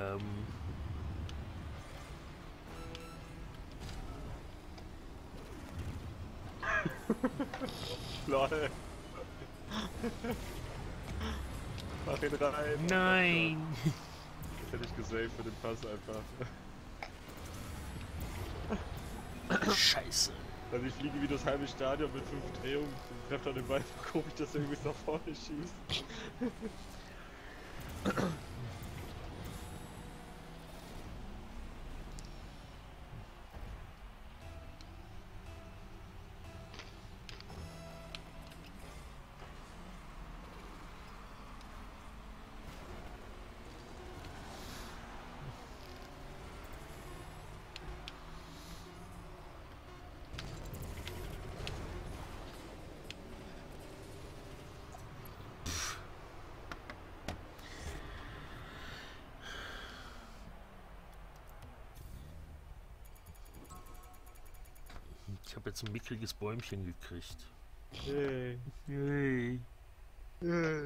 Ähm, Lol. Mach ihn rein. nein! Das hätte ich gesaved für den Pass einfach. Scheiße. Also ich fliege wie das halbe Stadion mit fünf Drehungen, treffe dann den Ball, komisch, dass er irgendwie nach vorne schießt. Habe jetzt ein mickriges Bäumchen gekriegt. Hey. Yay. Ja,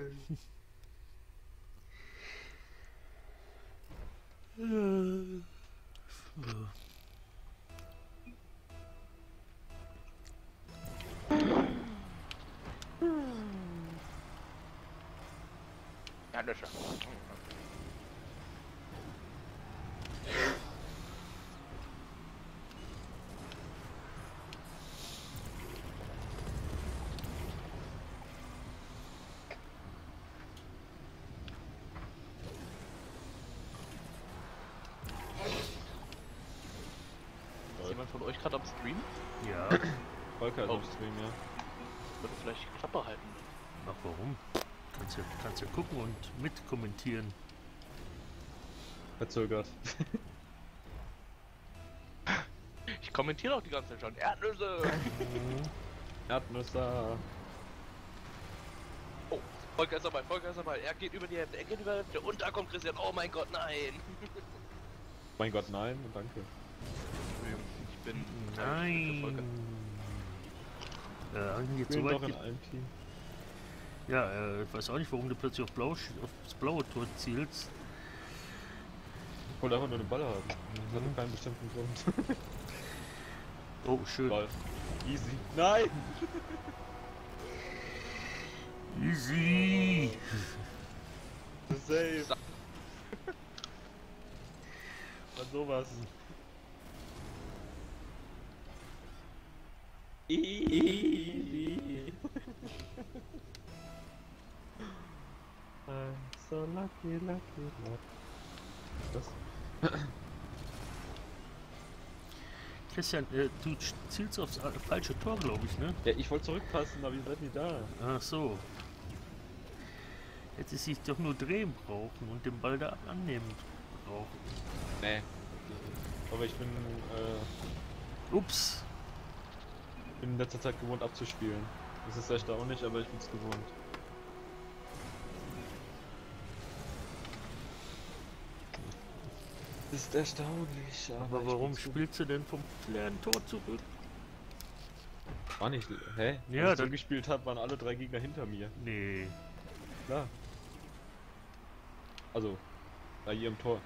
gerade am Stream? Ja, Volker ist Oh. am Stream, ja. Würde vielleicht die Klappe halten. ach warum? Kannst ja, kannst ja gucken und mitkommentieren. Verzögert. Ich kommentiere auch die ganze Zeit schon. Erdnüsse! Erdnüsse. Oh, Volker ist dabei, Volker ist dabei. Er geht über die Hälfte, er geht über die Hälfte. Und da kommt Christian. Oh mein Gott, nein! Mein Gott, nein und danke. Nein. Ja, jetzt Ich so weit doch in einem Team. ja äh, ich weiß auch nicht, warum du plötzlich auf Blau, aufs blaue Tor zielst. Ich wollte einfach nur den Ball haben. Das hatte keinen bestimmten Grund. Oh, schön. Ball. Easy. Nein! Easy. Safe. Und sowas. So lucky, lucky, lucky. Das? Christian, äh, du zielst aufs äh, falsche Tor, glaube ich, ne? Ja, ich wollte zurückpassen, aber ihr seid nicht da. Ach so. Hätte sich doch nur drehen brauchen und den Ball da annehmen brauchen. Nee. Aber ich bin, äh, Ups. bin in letzter Zeit gewohnt abzuspielen. Das ist erstaunlich, aber ich bin's gewohnt. Ist erstaunlich, aber, Aber warum spielst du denn vom leeren Tor zurück? War nicht, hä? Ja, Als ich gespielt habe, waren alle drei Gegner hinter mir. Nee. Klar. Also, bei ihrem Tor.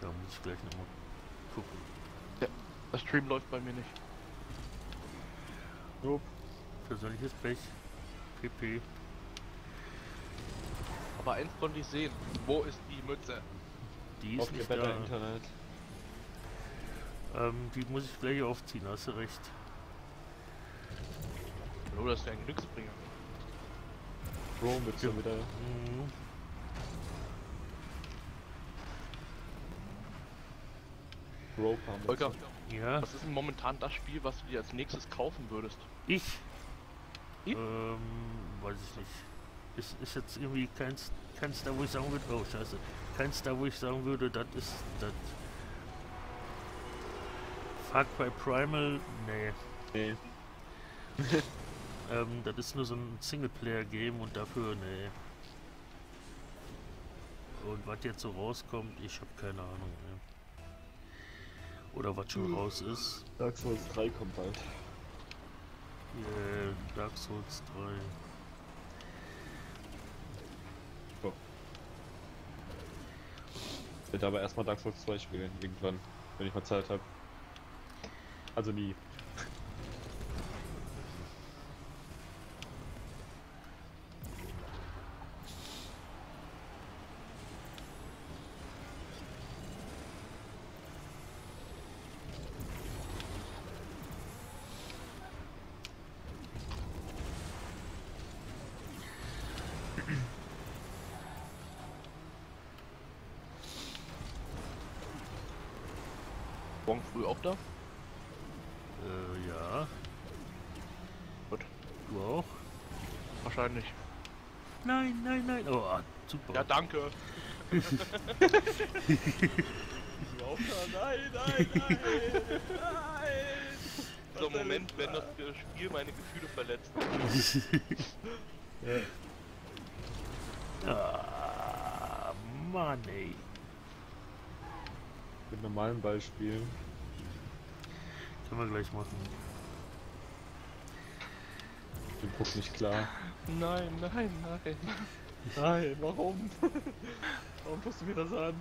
Da muss ich gleich nochmal gucken. Der Stream läuft bei mir nicht. Nope. Persönliches Pech. PP. Aber eins konnte ich sehen. Wo ist die Mütze? Die ist Auf ihr nicht da. Internet. Ähm, die muss ich gleich aufziehen, hast du recht. Nur das wäre ein Glücksbringer. Rome wird schon wieder. Mhm. Volker, Ja, was ist denn momentan das Spiel, was du dir als nächstes kaufen würdest? ich. Ich? Ähm, weiß ich nicht. Ist, ist jetzt irgendwie keins, keins da, wo ich sagen würde, oh scheiße. Keins da, wo ich sagen würde, das ist das. Far Cry Primal, nee. Nee. Ähm, das ist nur so ein Singleplayer-Game und dafür, nee. Und was jetzt so rauskommt, ich habe keine Ahnung. Ne. Oder was schon raus ist. Dark Souls 3 kommt bald. Yeah, Dark Souls 3. Oh. Ich werde aber erstmal Dark Souls 2 spielen, irgendwann, wenn ich mal Zeit habe. Also nie. Morgen früh auch da? Äh, ja. Gut. Du auch? Wahrscheinlich. Nein, nein, nein. Oh, ah, super. Ja, danke. Nein, nein, nein! Nein! So ein Moment, wenn das Spiel meine Gefühle verletzt. ah, Mann, ey. Mit normalem Ball spielen. Können wir gleich machen. Den Puck nicht klar. Nein, nein, nein. Nein, warum? warum tust du mir das an?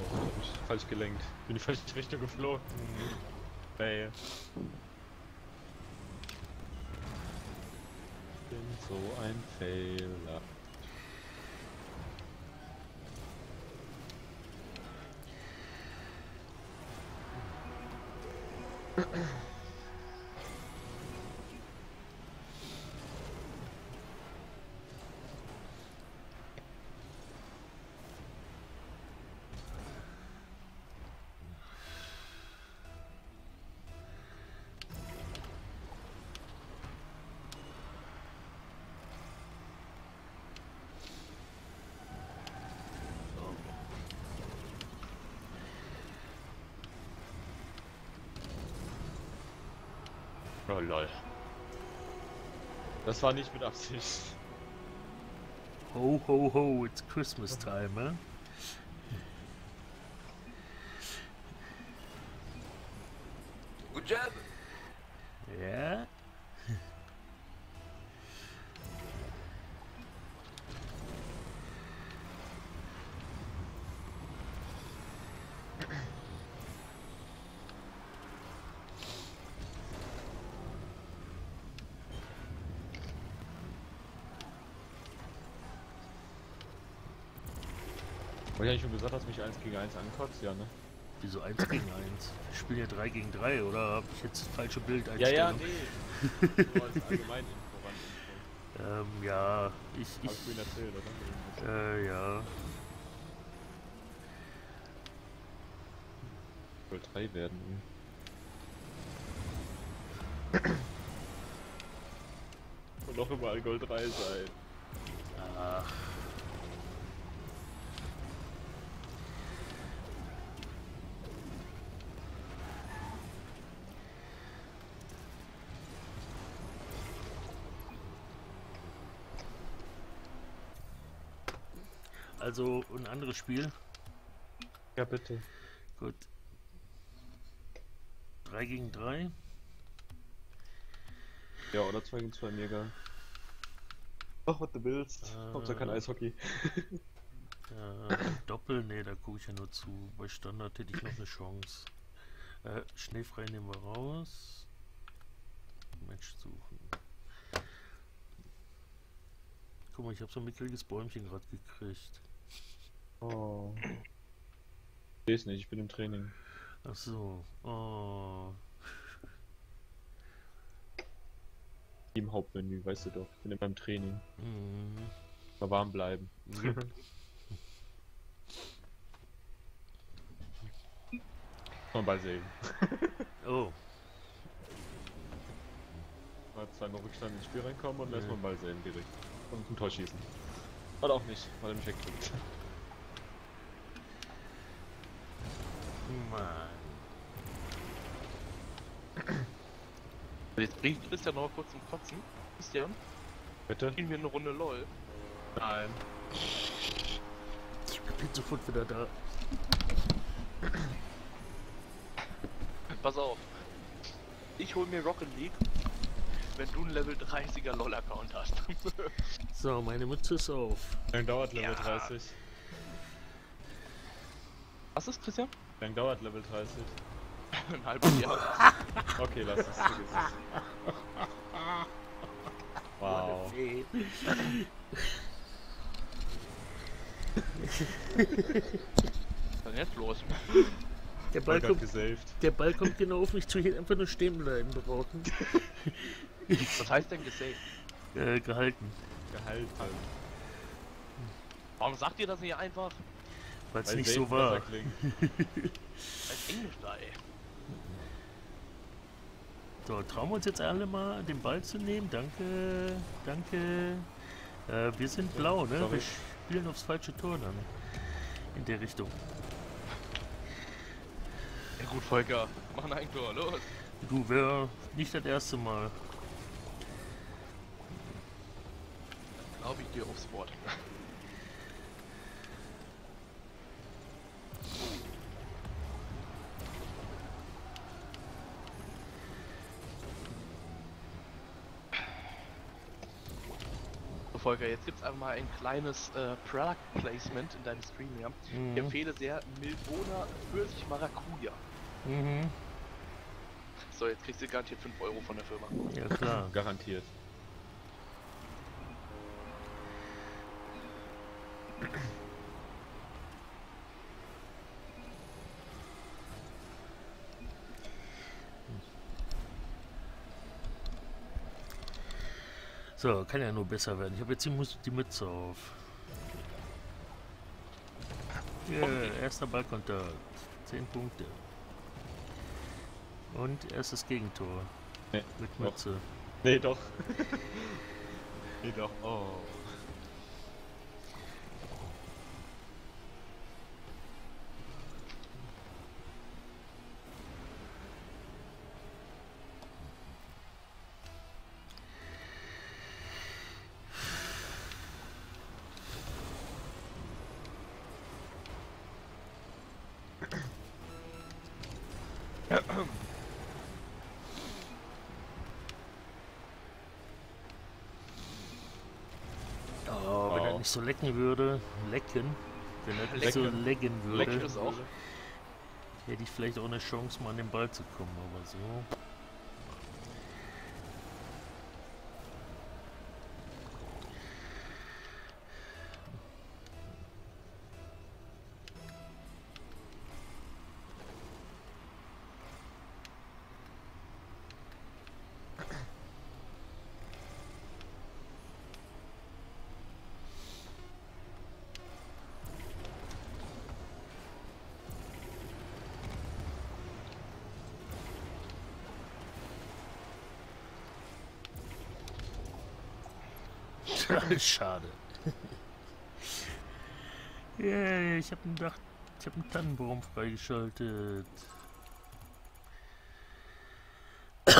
Oh, hab ich falsch gelenkt. Bin in die falsche Richtung geflogen. Fail. Bin so ein Fehler. Oh lol. Das war nicht mit Absicht. Ho, ho, ho, it's Christmas time, eh? Good job. Ja? Hab ich eigentlich schon gesagt, dass mich 1 gegen 1 ankotzt? Ja, ne? Wieso 1 gegen 1? Wir spielen ja 3 gegen 3, oder habe ich jetzt das falsche Bild Ja, ja, nee. Nur als allgemein Ähm, ja, ich, Hab ich ich, mir erzählt, oder? äh, ja. Soll 3 werden. Und noch überall Gold 3 sein. Also ein anderes Spiel. Ja, bitte. Gut. 3 gegen 3. Ja, oder 2 gegen 2 mega. Mach, was du willst. Äh. Hauptsache kein Eishockey. Äh, Doppel, nee, da gucke ich ja nur zu. Bei Standard hätte ich noch eine Chance. Äh, schneefrei nehmen wir raus. Match suchen. Guck mal, ich habe so ein mickriges Bäumchen gerade gekriegt. Oh. Ich weiß nicht, ich bin im Training. Ach so. Oh. Im Hauptmenü, weißt du doch. Ich bin immer im Training. Mhm. Mal warm bleiben. Mal ball sehen. Oh. Mal zweimal Rückstand ins Spiel reinkommen und Ja. erstmal Ball sehen direkt. Und ein Tor schießen. Oder auch nicht, weil er mich wegkriegt. Mann. Jetzt bringt Christian noch mal kurz zum Kotzen. Christian, Bitte? spielen wir eine Runde LOL. Nein. Ich bin sofort wieder da. Pass auf. Ich hol mir Rocket League wenn du einen Level 30er LOL-Account hast. So, meine Mütze ist auf. Lange dauert Level Ja. 30? Was ist, Christian? Wie lange dauert Level 30? Ein halbes Jahr. Okay, lass es. Wow. Was ist denn jetzt los? Der Ball, Volker hat kommt, gesaved. der Ball kommt genau auf mich zu, ich hätte einfach nur stehen bleiben brauchen. Was heißt denn gesaved? Äh, gehalten. Gehalt halt. Warum sagt ihr das nicht einfach? Weil es nicht so war. Als Englisch da, ey. So, trauen wir uns jetzt alle mal, den Ball zu nehmen. Danke, danke. Äh, wir sind blau, ne? sorry. Wir spielen aufs falsche Tor dann. In der Richtung. Ja gut, Volker. Mach ein Eigentor, los. Du, wäre nicht das erste Mal. Glaube ich dir aufs Wort. So, Volker, jetzt gibt's einfach mal ein kleines äh, Product Placement in deinem Stream hier. Ich Mhm. empfehle sehr Milbona Pfirsich Maracuja. Mhm. So, jetzt kriegst du garantiert 5 Euro von der Firma. Ja, klar. Garantiert. So, kann ja nur besser werden. Ich habe jetzt die, Mus die Mütze auf. Yeah, erster Ballkontakt. 10 Punkte. Und erstes Gegentor. Nee, Mit doch. Mütze. Nee, doch. nee, doch. Oh. Nicht so lecken würde. Lecken. Wenn er nicht so Lecken. lecken würde, auch? hätte ich vielleicht auch eine Chance, mal an den Ball zu kommen. Aber so. Schade. Yay, ich habe einen Dach, ich habe einen Tannenbaum freigeschaltet. Oh,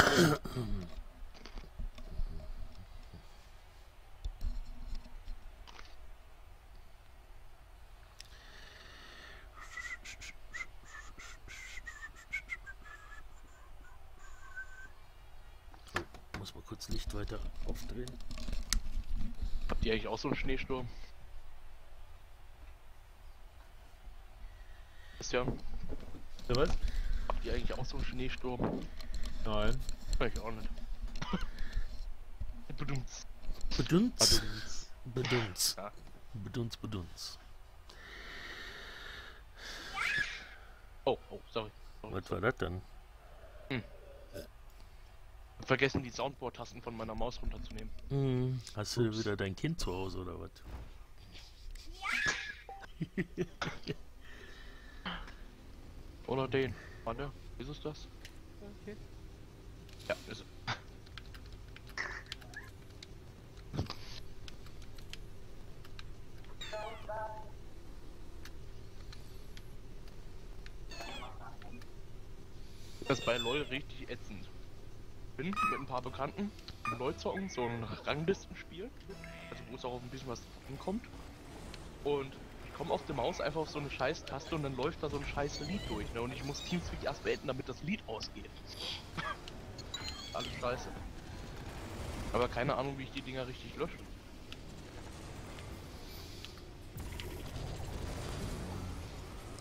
muss mal kurz Licht weiter aufdrehen. Habt ihr eigentlich auch so einen Schneesturm? Christian, Ja, was? habt ihr eigentlich auch so einen Schneesturm? Nein. Ich auch nicht. Bedumts. Bedunz. Bedunz. Ja. Bedunz, bedunz. Oh, oh, sorry. sorry. Was war das Vergessen die Soundboard-Tasten von meiner Maus runterzunehmen. Hm, hast du Ups. wieder dein Kind zu Hause oder was? Oder den. Warte, ist es das? Ja, ist es. Das ist bei LOL richtig ätzend. Bin mit ein paar Bekannten im LOL zocken, so ein Ranglistenspiel, also wo es auch ein bisschen was ankommt. Und ich komme auf der Maus einfach auf so eine scheiß Taste und dann läuft da so ein scheiß Lied durch, ne? Und ich muss Teamspeak erst beenden, damit das Lied ausgeht. Alles scheiße. Aber keine Ahnung, wie ich die Dinger richtig lösche.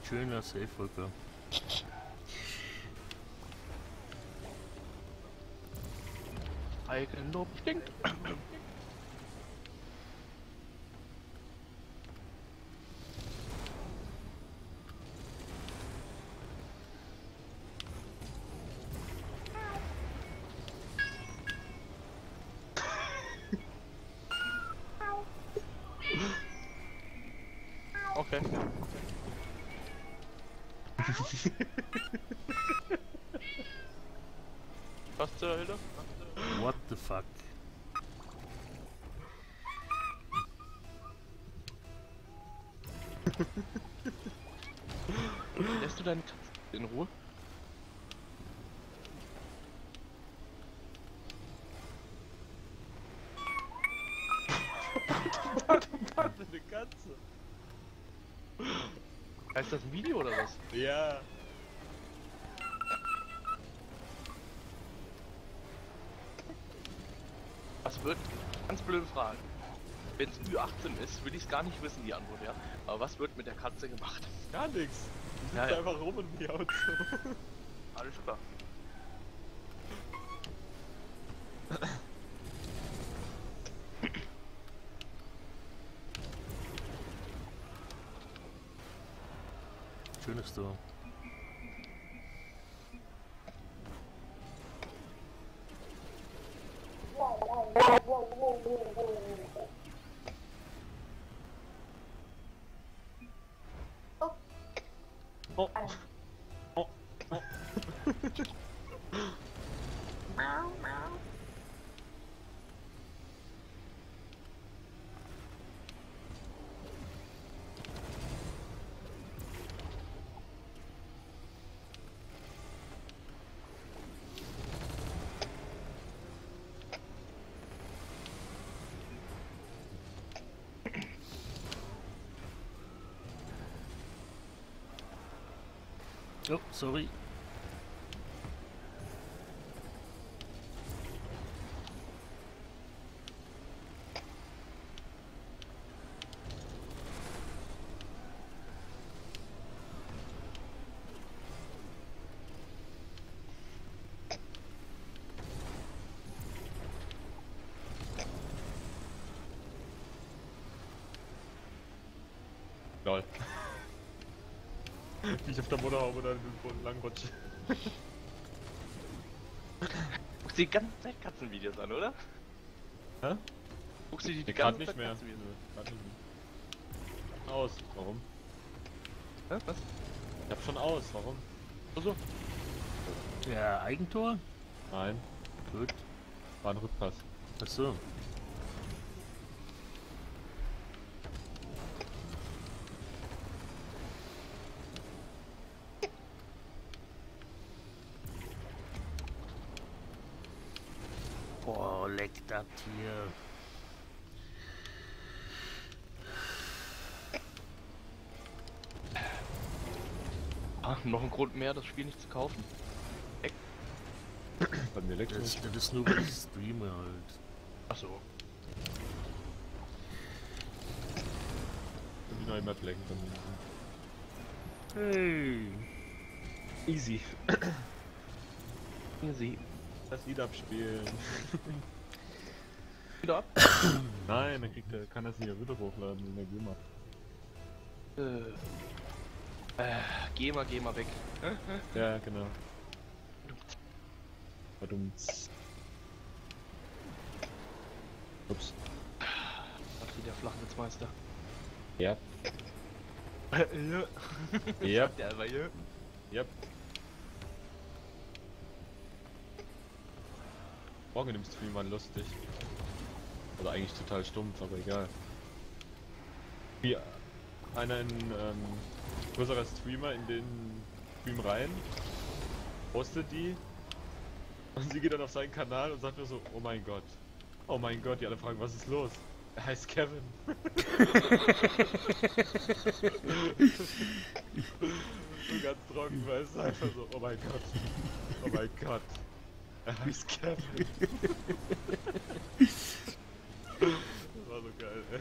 Schöner Safe-Rücker. kijken op Stink. In Ruhe? Warte, warte, eine Katze. Heißt das ein Video oder was? Ja. Was wird, ganz blöde Frage. Wenn es Ü18 ist, will ich es gar nicht wissen, die Antwort, ja. Aber was wird mit der Katze gemacht? Gar nichts. Die Ja, sitzt ja. einfach rum und miaut so. Alles klar. Oh, sorry. Motorhaube dann den Boden lang rutsche. Guckst du die ganze Zeit Katzenvideos an, oder? Hä? Guckst du die, die ganze nicht Zeit mehr. Katzenvideos grad nicht mehr. Aus. Warum? an? Hä? Was? Ich hab schon aus. Warum? Achso. Ja, Eigentor? Nein. Gut. War ein Rückpass. Achso. Das hier. Ah, noch ein Grund mehr, das Spiel nicht zu kaufen. Bei mir leckt Das, nicht. das ist nur, weil ich streame halt. Achso. Wenn die neue Map lecken, dann. Hey. Easy. Sie. Das Lied abspielen. Wieder ab. Nein, dann kriegt er, kann er sich ja wieder hochladen in der GEMA. Äh. Äh, geh mal, geh mal weg. Ja, genau. Verdummt. Ups. Was wie der Flachwitzmeister. Ja. ja. Ja. Der war hier. Yep. Morgen im Stream war lustig. Oder eigentlich total stumpf, aber egal. Wie einer ein ähm, größerer Streamer in den Stream rein, postet die und sie geht dann auf seinen Kanal und sagt nur so, oh mein Gott. Oh mein Gott, die alle fragen, was ist los? Er heißt Kevin. so ganz trocken, weißt du, einfach so, oh mein Gott. Oh mein Gott. Who's Kevin? Das war so geil, ey.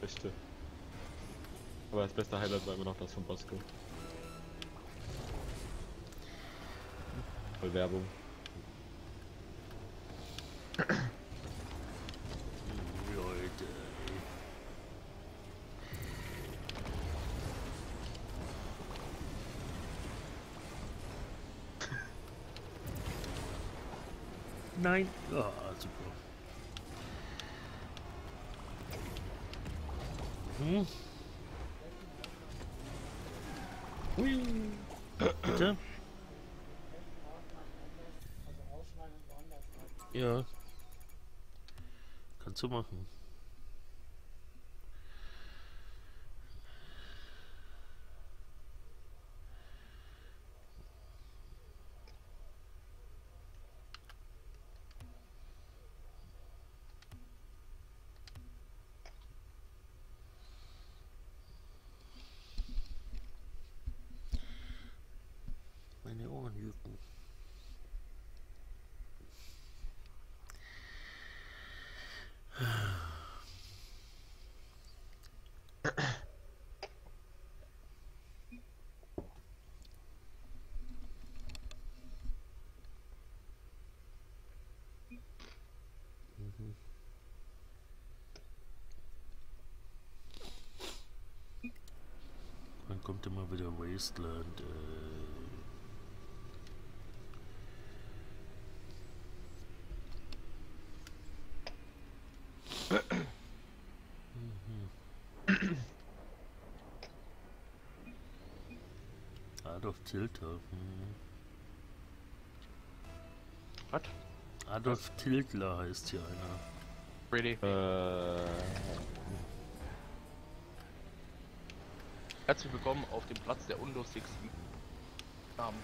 Beste. Aber das beste Highlight war immer noch das von Bosco. Voll Werbung. Leute. ey. Nein. Ah, super. Hm. Hui. Bitte? Ja. Kannst du machen. Meine Ohren jucken. Wann kommt immer wieder Wasteland? Äh Adolf Tilter. Hm. Was? Adolf Tiltler heißt hier einer. Really? Äh. Herzlich willkommen auf dem Platz der unlustigsten Namen.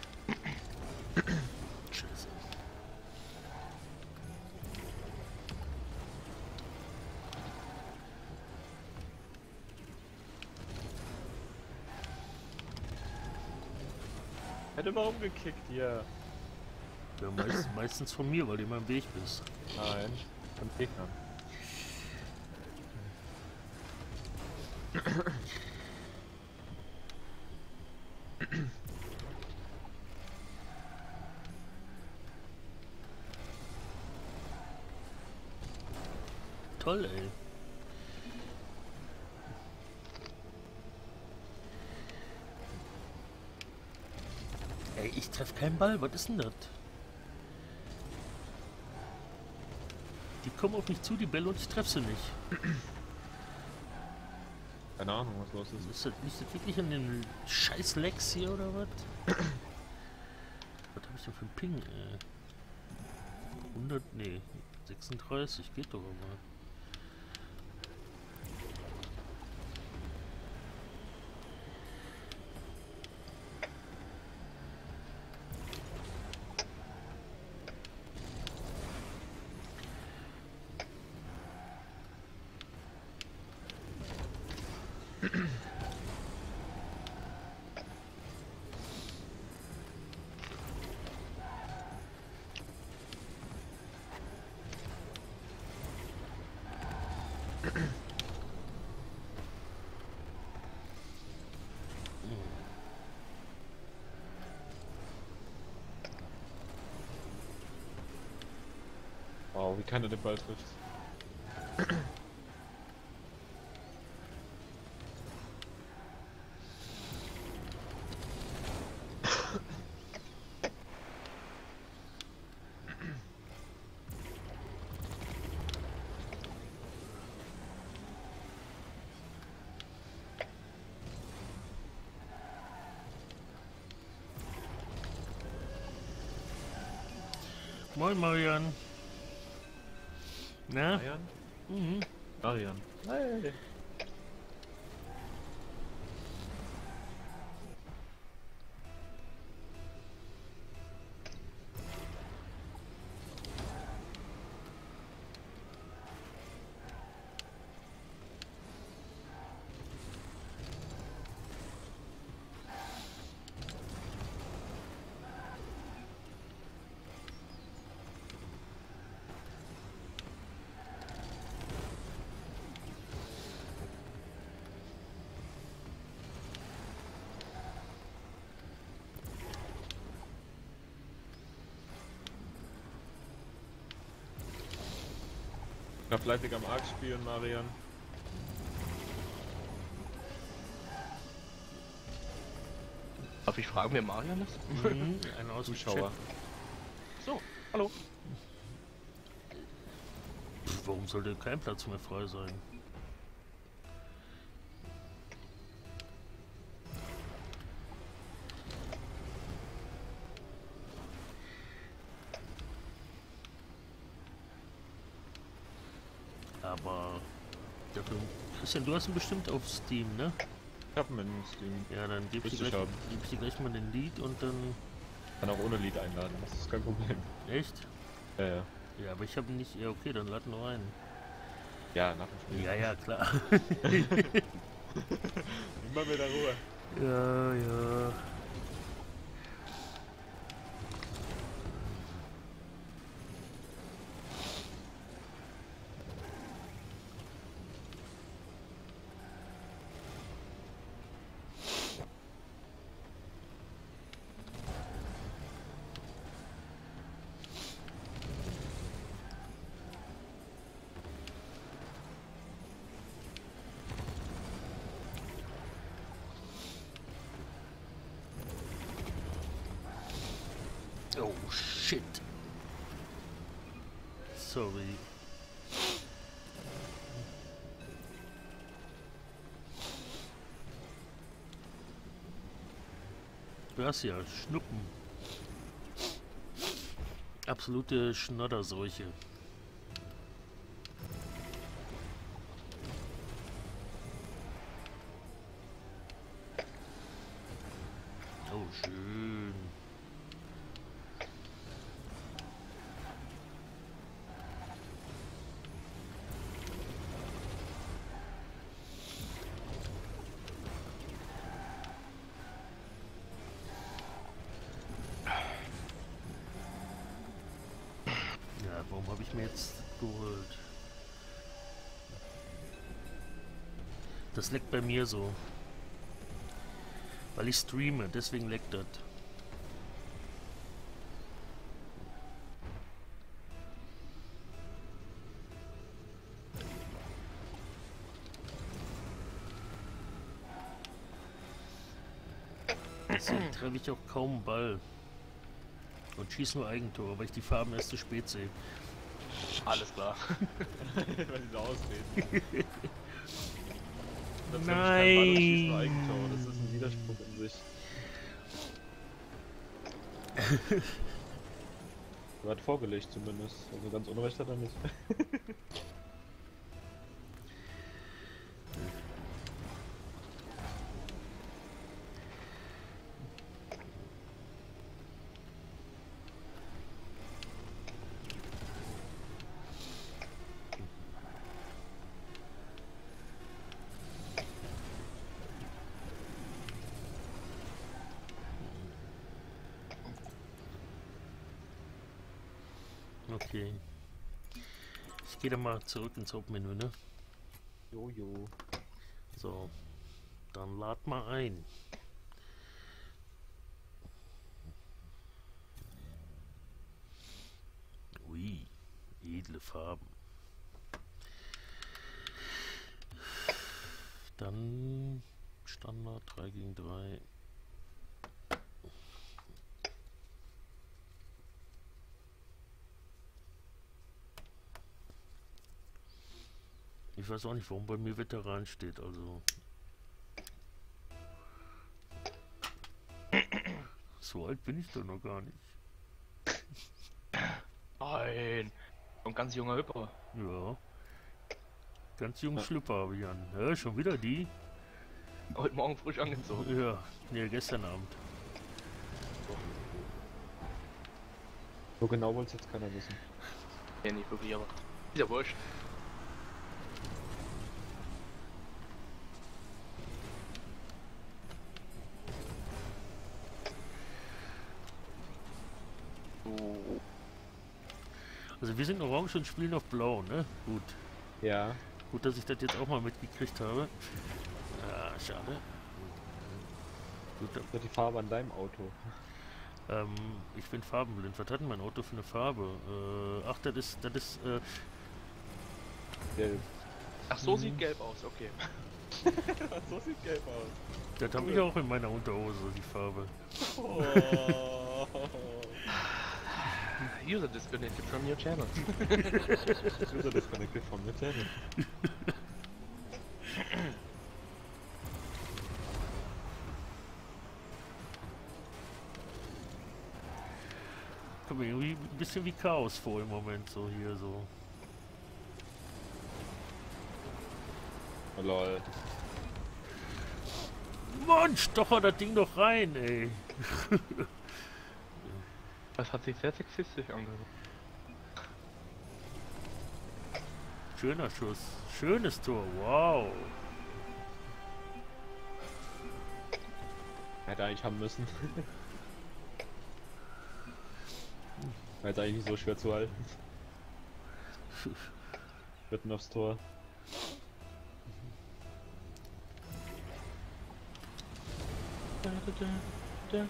Mal umgekickt hier. Ja, meist, meistens von mir, weil du immer im Weg bist. Nein, von Gegnern. Toll, ey. Ey, ich treff keinen Ball, was ist denn das? Die kommen auf mich zu, die Bälle, und ich treff sie nicht. Keine Ahnung, was los ist. Ist das, liegt das wirklich an den scheiß Lex hier oder was? was hab ich denn für ein Ping, ey? 100, nee, 36, geht doch aber. Keiner den Ball trifft. Moin. Na? Marian? Mhm. Marian. Hey. Fleißig am Arc spielen, Marian. Darf ich fragen, wer Marian ist? Mhm, ein Zuschauer. So, hallo. Pff, Warum sollte kein Platz mehr frei sein? Christian, du hast ihn bestimmt auf Steam, ne? Ich hab einen Steam. Ja, dann gebe ich, gleich- dir gleich mal den Lied und dann. Kann auch ohne Lied einladen, das ist kein Problem. Echt? Ja, ja. Ja, aber ich habe nicht. Ja, okay, dann lad nur ein. Ja, nach dem Spiel. Ja, ja, klar. Immer wieder Ruhe. ja, ja. Oh shit. Du hast ja Schnuppen. Absolute Schnodderseuche. Oh, schön. Ja, warum habe ich mir jetzt geholt? Das leckt bei mir so. Weil ich streame, deswegen leckt das. Deswegen treffe ich auch kaum einen Ball. Und schieße nur Eigentor, weil ich die Farben erst zu spät sehe. Alles klar. Weil die so ausreden. Das Nein. Eigentor. Das ist ein Widerspruch in sich. Du hat vorgelegt zumindest. Also ganz unrecht hat er nicht. Okay. Ich gehe dann mal zurück ins Hauptmenü, ne? Jojo. So. Dann lad mal ein. Ui, edle Farben. Dann Standard 3 gegen 3. Ich weiß auch nicht, warum bei mir Veteran steht, also. So alt bin ich doch noch gar nicht. Nein. Und ganz junger Hüpper. Ja. Ganz jungen Schlüpper habe ich an. Ja, schon wieder die? Heute Morgen frisch angezogen. Ja, nee, gestern Abend. So genau wollte es jetzt keiner wissen. Nee, nicht wirklich, aber. Ist ja wurscht. Wir sind orange und spielen auf blau, ne? Gut. Ja. Gut, dass ich das jetzt auch mal mitgekriegt habe. Ja, schade. Gut, Das ist die Farbe an deinem Auto. ähm, ich bin farbenblind. Was hat denn mein Auto für eine Farbe? Äh, ach, das ist, das ist, äh, Gelb. Ach, so Mhm. sieht gelb aus, okay. so sieht gelb aus. Das habe ich auch in meiner Unterhose, die Farbe. Oh. User disconnected from your channel. User disconnected from the channel. Kommt mir irgendwie ein bisschen wie Chaos vor im Moment, so hier so. Oh, lol. Mann, stocher das Ding doch rein, ey. Das hat sich sehr sexistisch angehört. Schöner Schuss. Schönes Tor, wow. Hätte eigentlich haben müssen. War jetzt eigentlich nicht so schwer zu halten. Mitten aufs Tor. Da, da, da,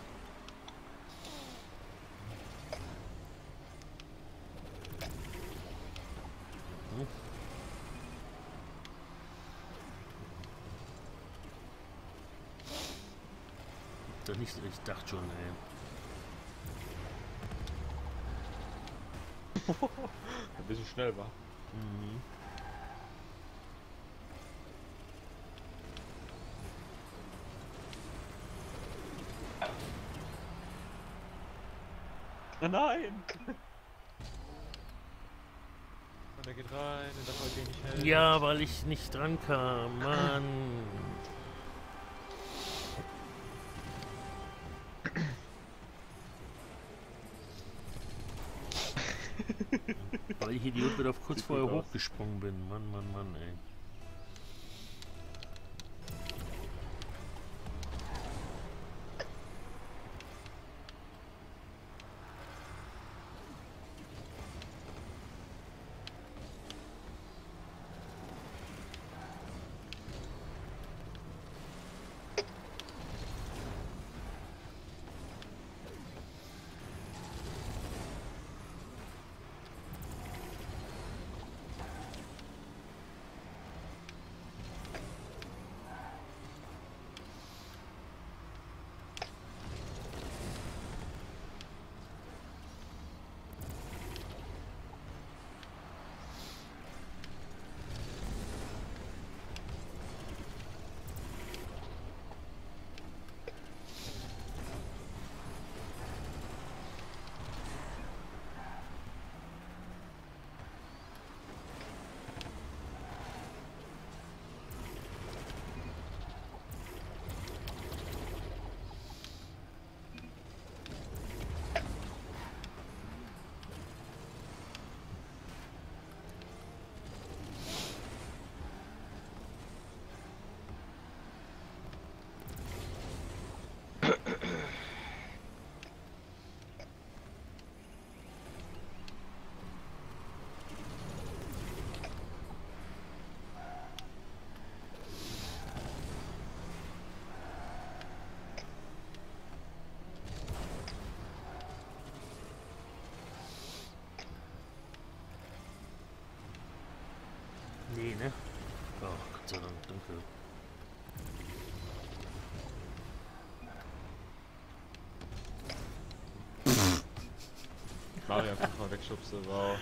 da. Das nicht, ich dachte schon, ey. Ein bisschen schnell war. Mhm. Nein! Und er geht rein und das wollte ich nicht helfen. Ja, weil ich nicht dran kam, Mann. Kurz vorher hochgesprungen bin. Mann, Mann, Mann, ey. Nee, ne? Dank, danke. Mario fünfmal wegschubste, wow.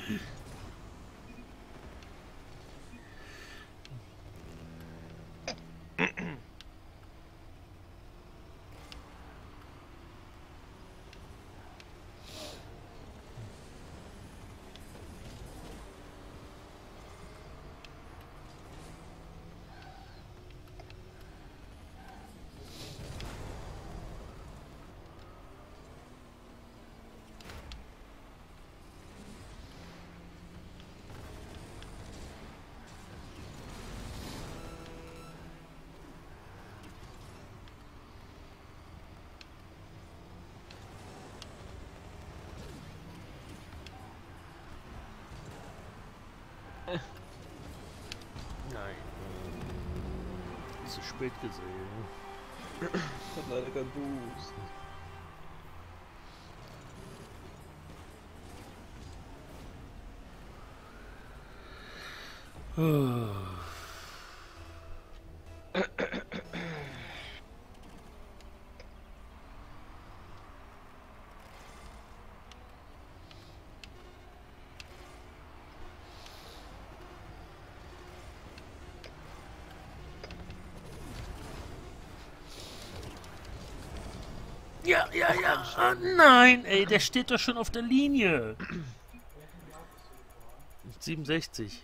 Nein. Zu spät gesehen. Ich hab leider keinen Boost. Ja, ja, ja. Ah, nein, ey, der steht doch schon auf der Linie. 67.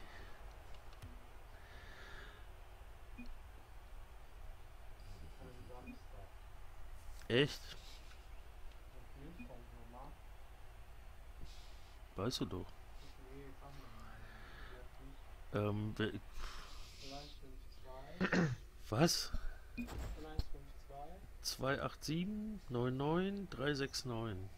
Echt? Weißt du doch. Ähm, was? 287 99 369.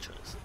Scheiße.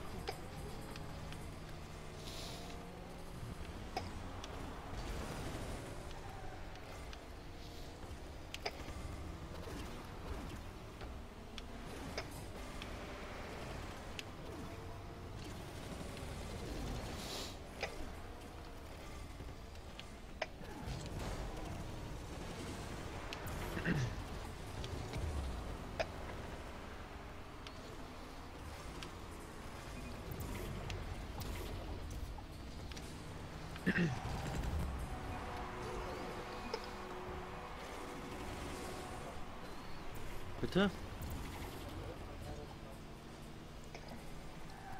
Bitte?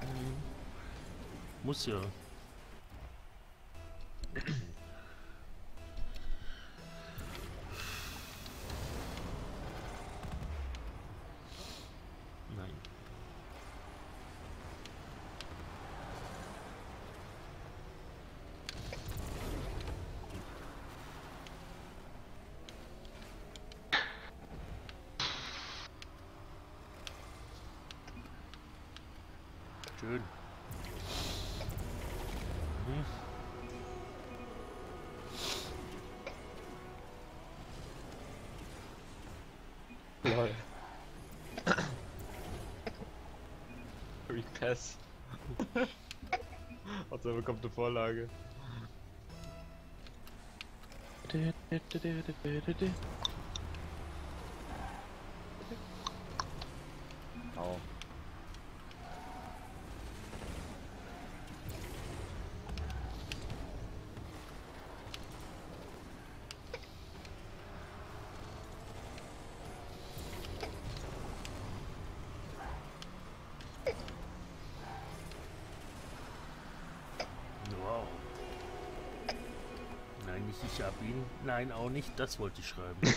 Hm. Muss ja. Schön. Mhm. Lol. Repass. Also er bekommt eine Vorlage. Au. Wow. Nein, nicht ich hab ihn. Nein, auch nicht. Das wollte ich schreiben.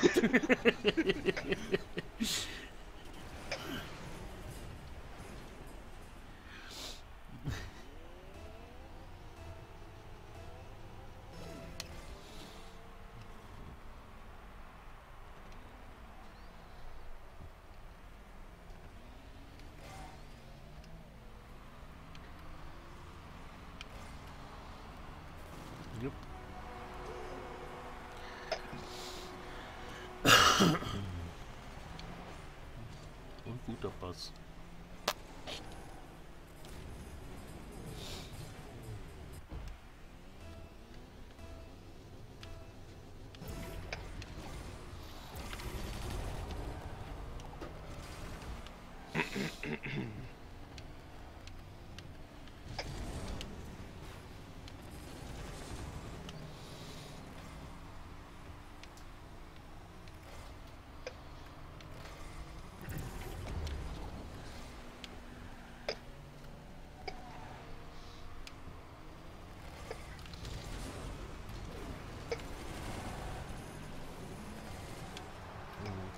Jupp. Und guter Pass.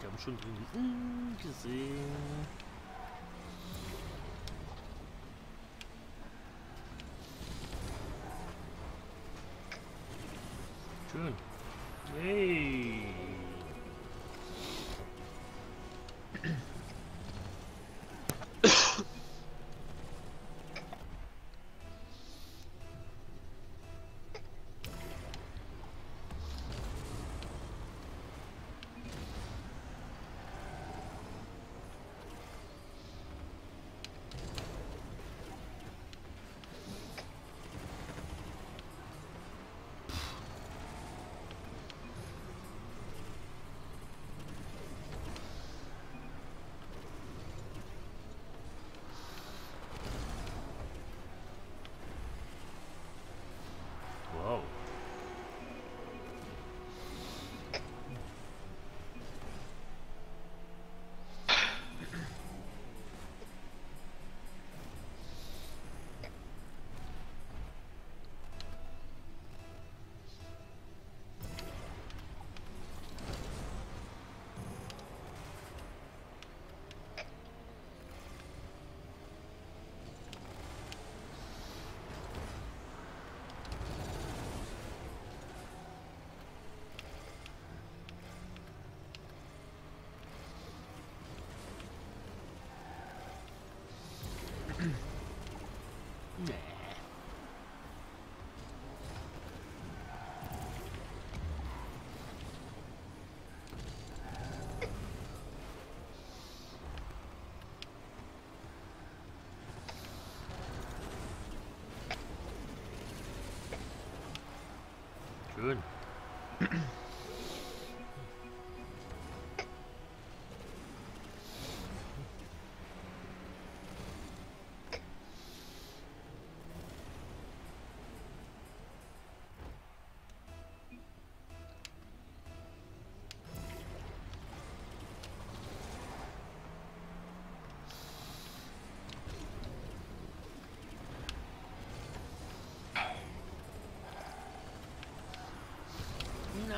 Hm, Ich habe schon drin hm, gesehen. Schön. Hey.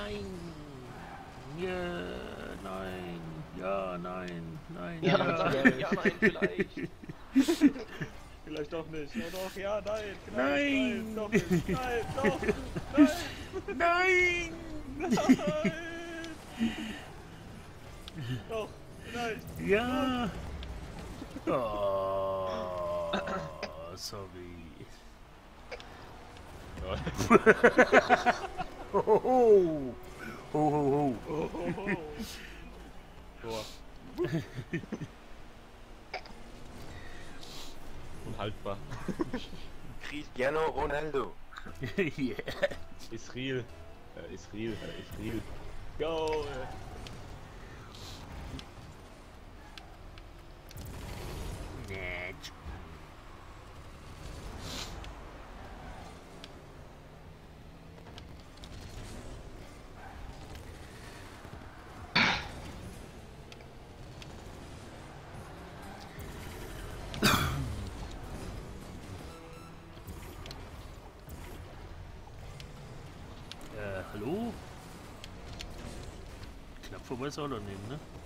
Nein. Ja, nein. Ja, nein. Nein. Ja, nein, ja, nein, vielleicht. Vielleicht doch nicht. Ja doch, ja, nein. Nein. Nein, doch nicht. Nein, doch. Nein. Nein. Doch, nein. Ja. Oh, sorry. Ho, ho, ho. Ho, ho. Oh, oh, oh. Unhaltbar. Cristiano Ronaldo. yeah. Äh, Israel. Äh, Israel. Go. Äh. Nett. Äh, vorbei soll er nehmen, ne?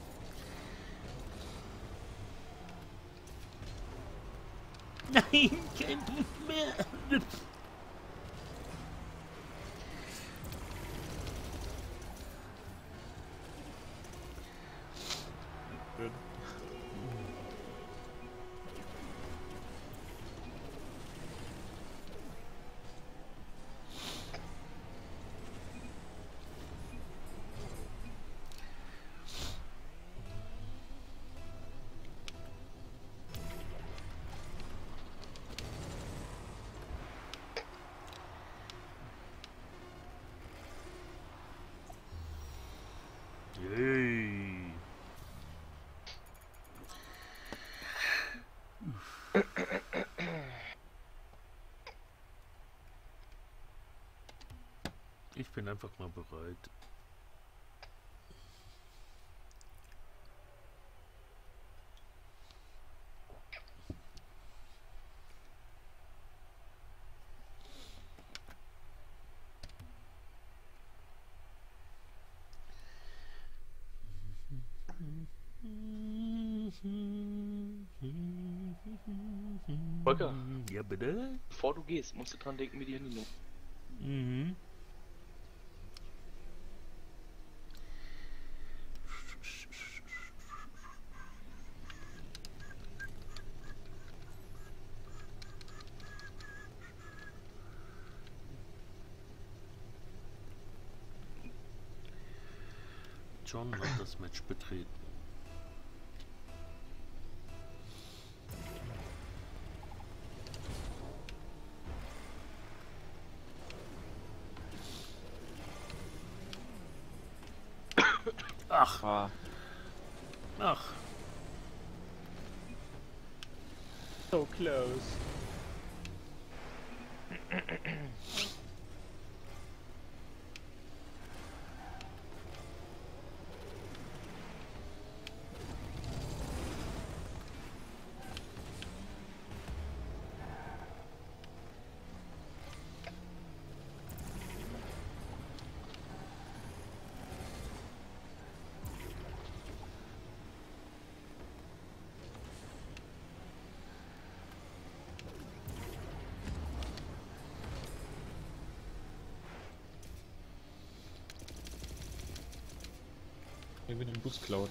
Bin einfach mal bereit. Volker. Ja, bitte? Bevor du gehst, musst du dran denken, wie die Handy Mhm. John hat das Match betreten. Ach, ach, so close. Ich bin den Bus klaut.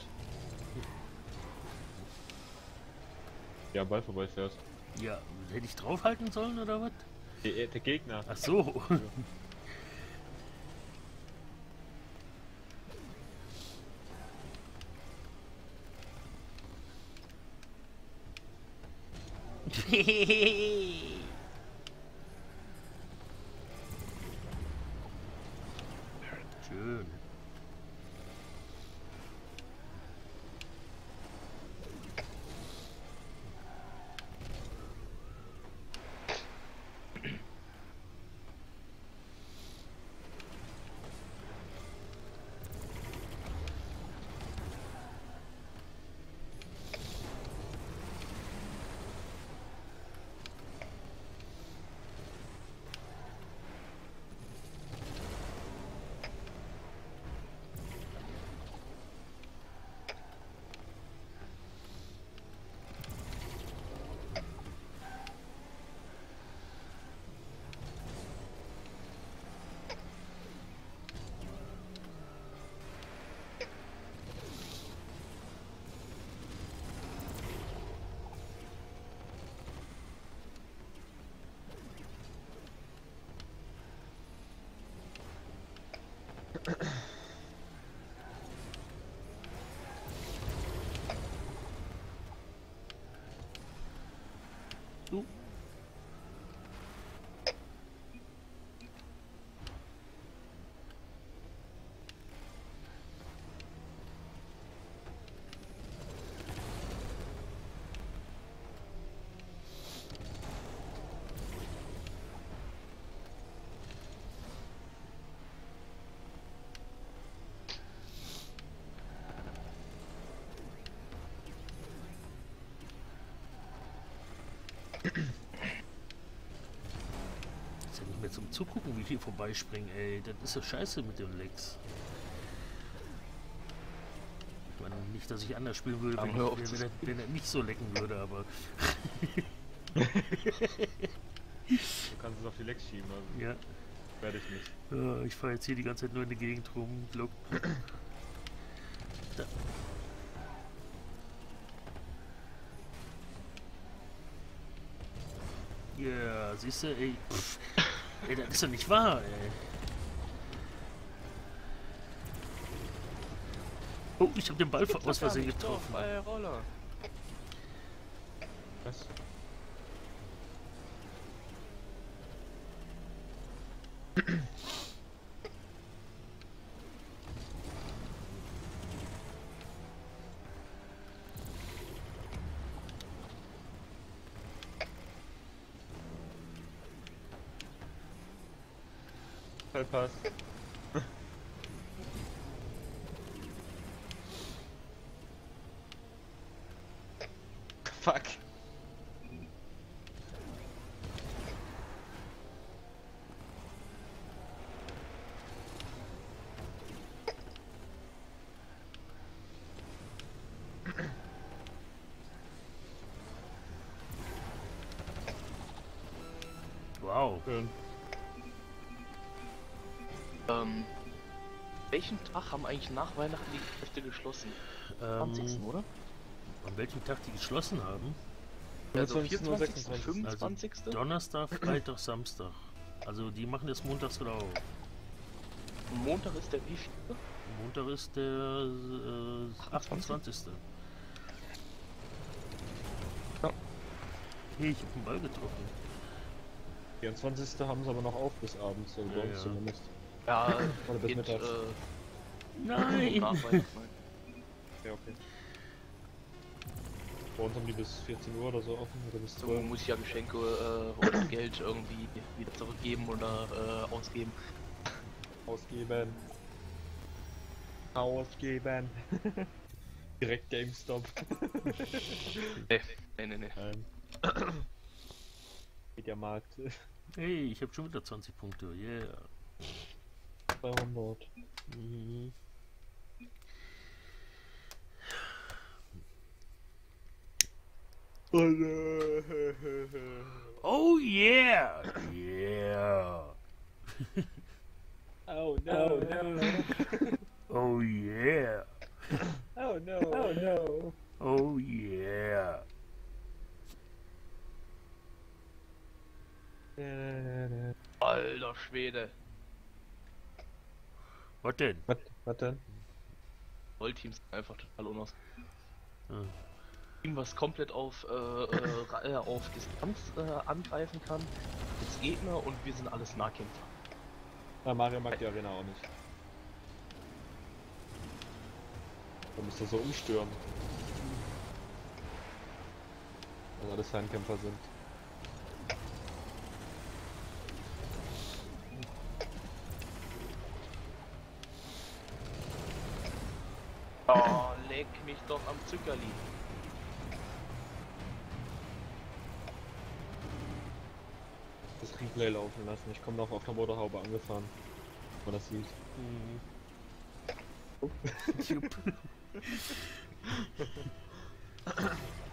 Ja, Ball vorbeifährt. ja, hätte ich draufhalten sollen oder was? Der, der Gegner. Ach so. Schön. Du. Mehr zum Zugucken, wie viel vorbeispringen, ey. Das ist doch scheiße mit dem Lex. Ich meine, nicht, dass ich anders spielen würde, wenn, auf wenn, er, wenn er nicht so lecken würde, aber Du kannst es auf die Lex schieben, also ja. werde ich nicht. Ja, ich fahre jetzt hier die ganze Zeit nur in der Gegend rum. Look. Da. Ja, siehst du, ey. Pff, ey, das ist doch nicht wahr, ey. Oh, ich habe den Ball aus Versehen getroffen. Bei Roller. Was? Vollpass. Fuck. Wow. Schön. Welchen Tag haben eigentlich nach Weihnachten die Geschäfte geschlossen? 20. Ähm, oder? an welchem Tag die geschlossen haben? Also 25. oder 24. 26.. 25. Donnerstag, Freitag, Samstag. Also die machen das montags wieder auf. Montag ist der wievielte? Montag ist der äh, 28. Ja. Hey, ich hab den Ball getroffen. 24. haben sie aber noch auf bis abends, also bei Ja, ja. zumindest. Ja, Oder bis geht, mittags. äh, Nein! nach Weihnachten. Ja, okay. Bei uns haben die bis 14 Uhr oder so offen, oder bis So 12 muss ich ja Geschenke äh, oder Geld irgendwie wieder zurückgeben oder äh, ausgeben. ausgeben. Ausgeben. Direkt GameStop. Nee, nee, nee. nee. Nein. Mediamarkt. Hey, ich hab schon wieder 20 Punkte. Yeah. 200. Mhm. Oh yeah! Yeah! Oh no, no. Oh yeah! Oh no, oh no. Oh yeah! Alter Schwede. Was denn? Was, was denn? Vollteams sind einfach total unaus. Ah. Team, was komplett auf, äh, äh, auf Distanz äh, angreifen kann, als Gegner und wir sind alles Nahkämpfer. Na, Mario mag die Arena auch nicht. Da müsst ihr so umstürmen. Weil alles Fernkämpfer sind. Oh, leck mich doch am Zuckerli. Das Replay laufen lassen. Ich komme noch auf der Motorhaube angefahren. Wenn man das sieht. Mhm. Jupp.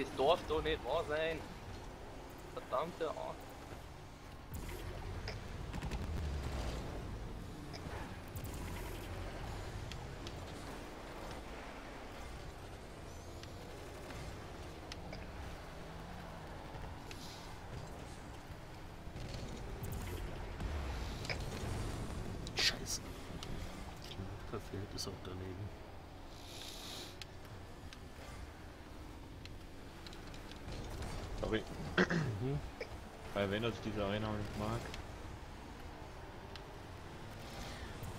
Das darf doch nicht wahr sein. Verdammte Arsch. Scheiße. Verfehlt ist auch daneben. Sorry. Mhm. Weil wenn ich diese Arena nicht mag.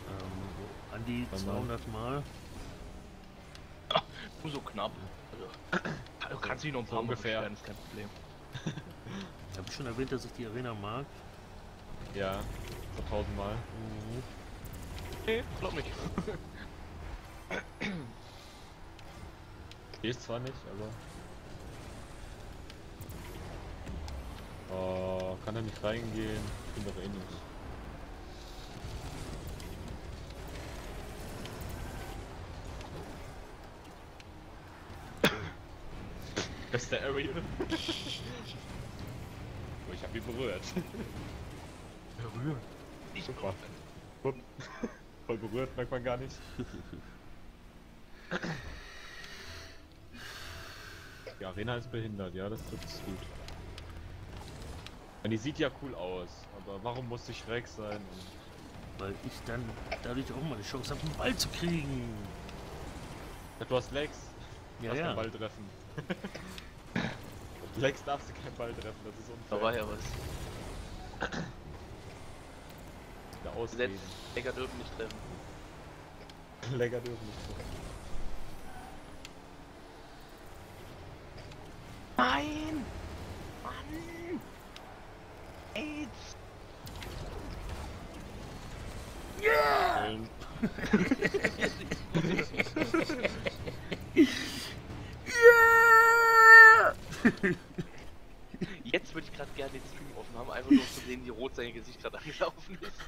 Ähm, an die Warte mal. 200 Mal. Nur so knapp. Also, du kannst dich noch ein paar Mal ungefähr. ist kein Problem. Habe ich schon erwähnt, dass ich die Arena mag? Ja. So tausendmal. Mhm. Nee, glaub nicht. Geh zwar nicht, aber. Kann er nicht reingehen? Ich bin doch eh nicht. Beste Area. oh, ich hab ihn berührt. Berührt? Ich Super. Wupp. Voll berührt, merkt man gar nicht. Die Arena ist behindert, ja, das trifft's gut. Und die sieht ja cool aus, aber warum muss sie schräg sein? Und Weil ich dann dadurch auch mal die Chance habe, einen Ball zu kriegen. ja, du hast Legs. Du Ja, darfst ja. keinen Ball treffen. Legs darfst du keinen Ball treffen, das ist unfair. Da war ja was. Der Ausreden. Decker dürfen nicht treffen. Lecker dürfen nicht treffen. Nein! Mann! Jetzt würde ich gerade gerne den Stream offen haben, einfach nur um zu sehen, wie rot sein Gesicht gerade angelaufen ist.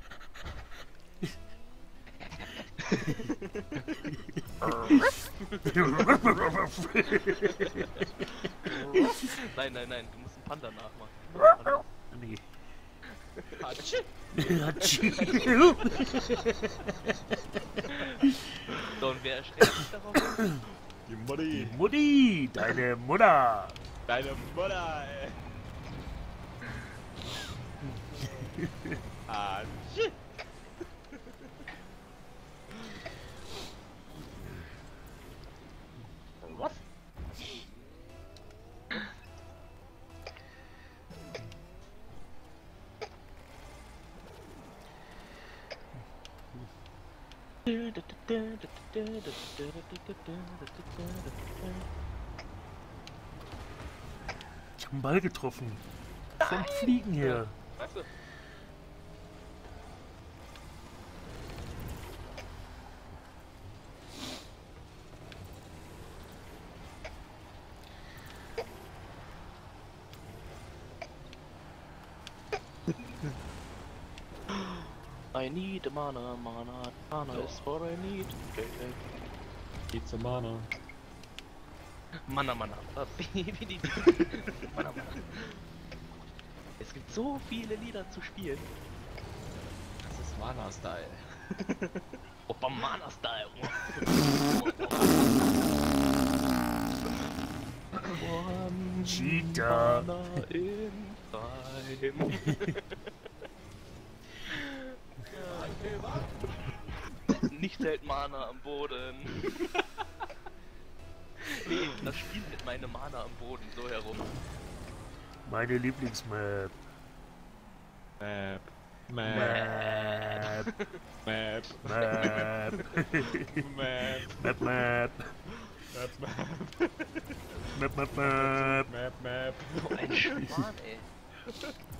Nein, nein, nein, du musst einen Panda nachmachen. nee. Hatschi. Hatschi. So, und wer stellt sich darauf? Die Mutti. Mutti, deine Mutter. Deine Mutter, ey. Ich hab einen Ball getroffen. Vom Fliegen her. Weißt du? Need mana, mana, mana is what I need. Okay, okay. Pizza Mana. Mana, mana. mana, mana. Es gibt so viele Lieder zu spielen. Das ist Mana-Style. Opa Mana Style. One Cheetah. Mana in time. Hält Mana am Boden. nee, das Spiel hält meine Mana am Boden, so herum. Meine Lieblingsmap. Map. Map. Map. Map. Map. Map, Map. Map. Map. Map, Map. Map, Map. Map. Map. So ein Schwan, ey. Map. Map.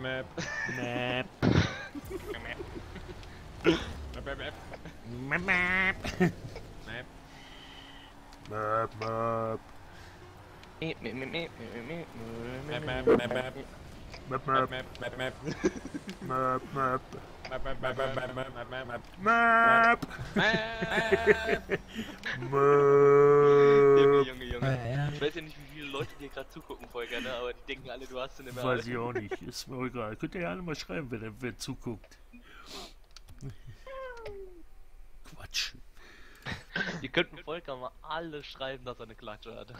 Map. alle, du hast sie nicht mehr. Weiß ich auch nicht. Ist mir egal. Könnt ihr ja alle mal schreiben, wer, wer zuguckt. Quatsch. Ihr könnt dem Volker mal alle schreiben, dass er eine Klatsche hat.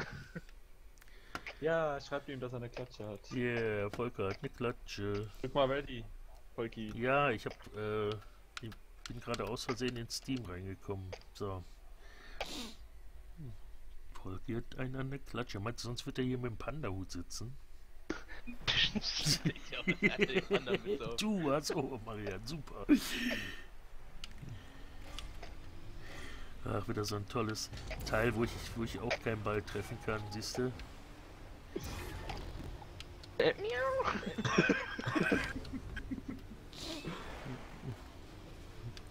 Ja, schreibt ihm, dass er eine Klatsche hat. Yeah, Volker hat eine Klatsche. Drück mal Welti. Volki. Ja, ich hab, äh, ich bin gerade aus Versehen in Steam reingekommen. So. Volker hat einen an der Klatsche. Meinst du, sonst wird er hier mit dem Panda-Hut sitzen? Du hast, oh Marian, super. Ach, wieder so ein tolles Teil, wo ich, wo ich auch keinen Ball treffen kann, siehst du? Jetzt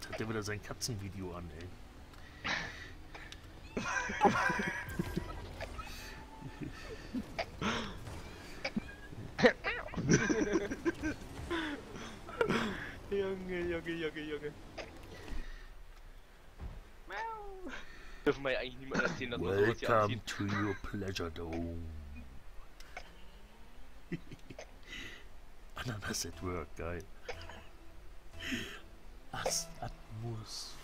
hat er wieder sein Katzenvideo an, ey. Junge, Junge, Junge, Junge. Dürfen wir ja eigentlich niemand erzählen, dass wir sowas hier Welcome to your pleasure dome. Ananas at work, geil. Ast Atmos.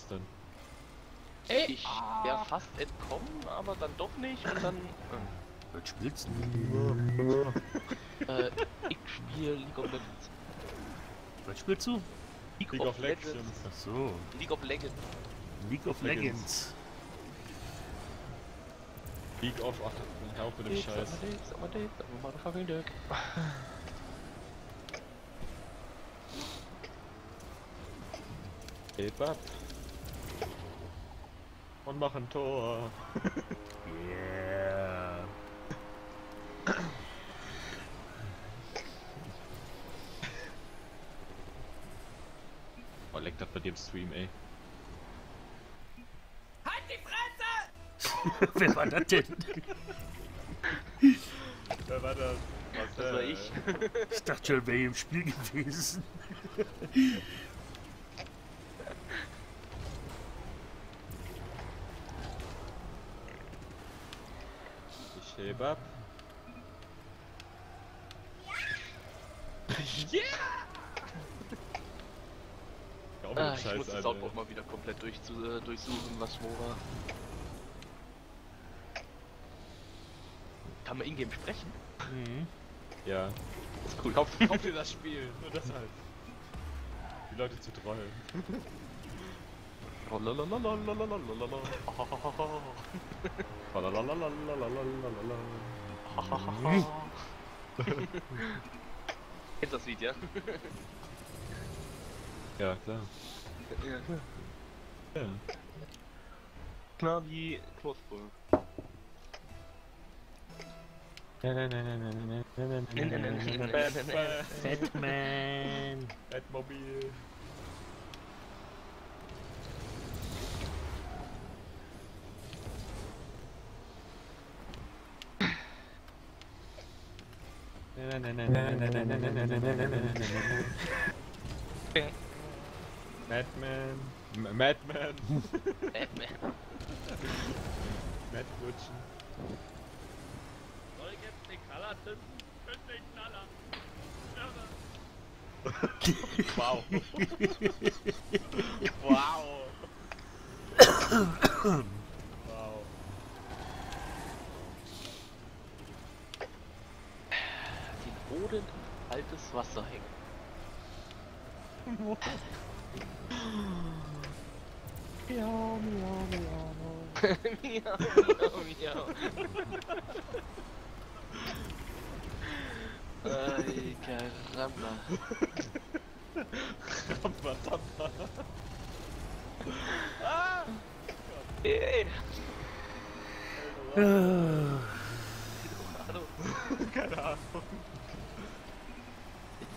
Das denn? Ich wäre fast entkommen, aber dann doch nicht und dann. Was spielst du? Äh, ich spiele League of Legends. Was spielst du? League, League of Legends. Ach so, League of Legends. League of Legends. Legends. League of, ach, auf mit dem Scheiß. Motherfucking Dirk. Und mach ein Tor. Yeah. Oh, leckt das bei dem Stream, ey. Wer war das denn? Wer war das? Das war ich. Ich dachte schon, wäre im Spiel gewesen. Ich heb ab. yeah! Auch mit Ah, dem ich Scheiß, muss das Alter. Soundboard mal wieder komplett durchsuchen, was wo war. Kann man ingame sprechen? Mhm. Ja. Das ist cool. Kauf, kauf dir das Spiel, nur deshalb. Die Leute zu trollen. Kennst das Lied, ja? Ja, klar. ja. Ja. Knalli Kloßbrühe. Batman! Batmobil! Batman! Madman! Madman! Batman! Madwurchen. Soll ich jetzt den Knaller zünden? Zünd den Knaller. Wow. wow. wow. Den Boden in kaltes Wasser hängen. Miau, miau, miau. Miau, miau, miau. Ay, caramba. Rampa, tampa. Ey, Ah. hallo. Keine Ahnung.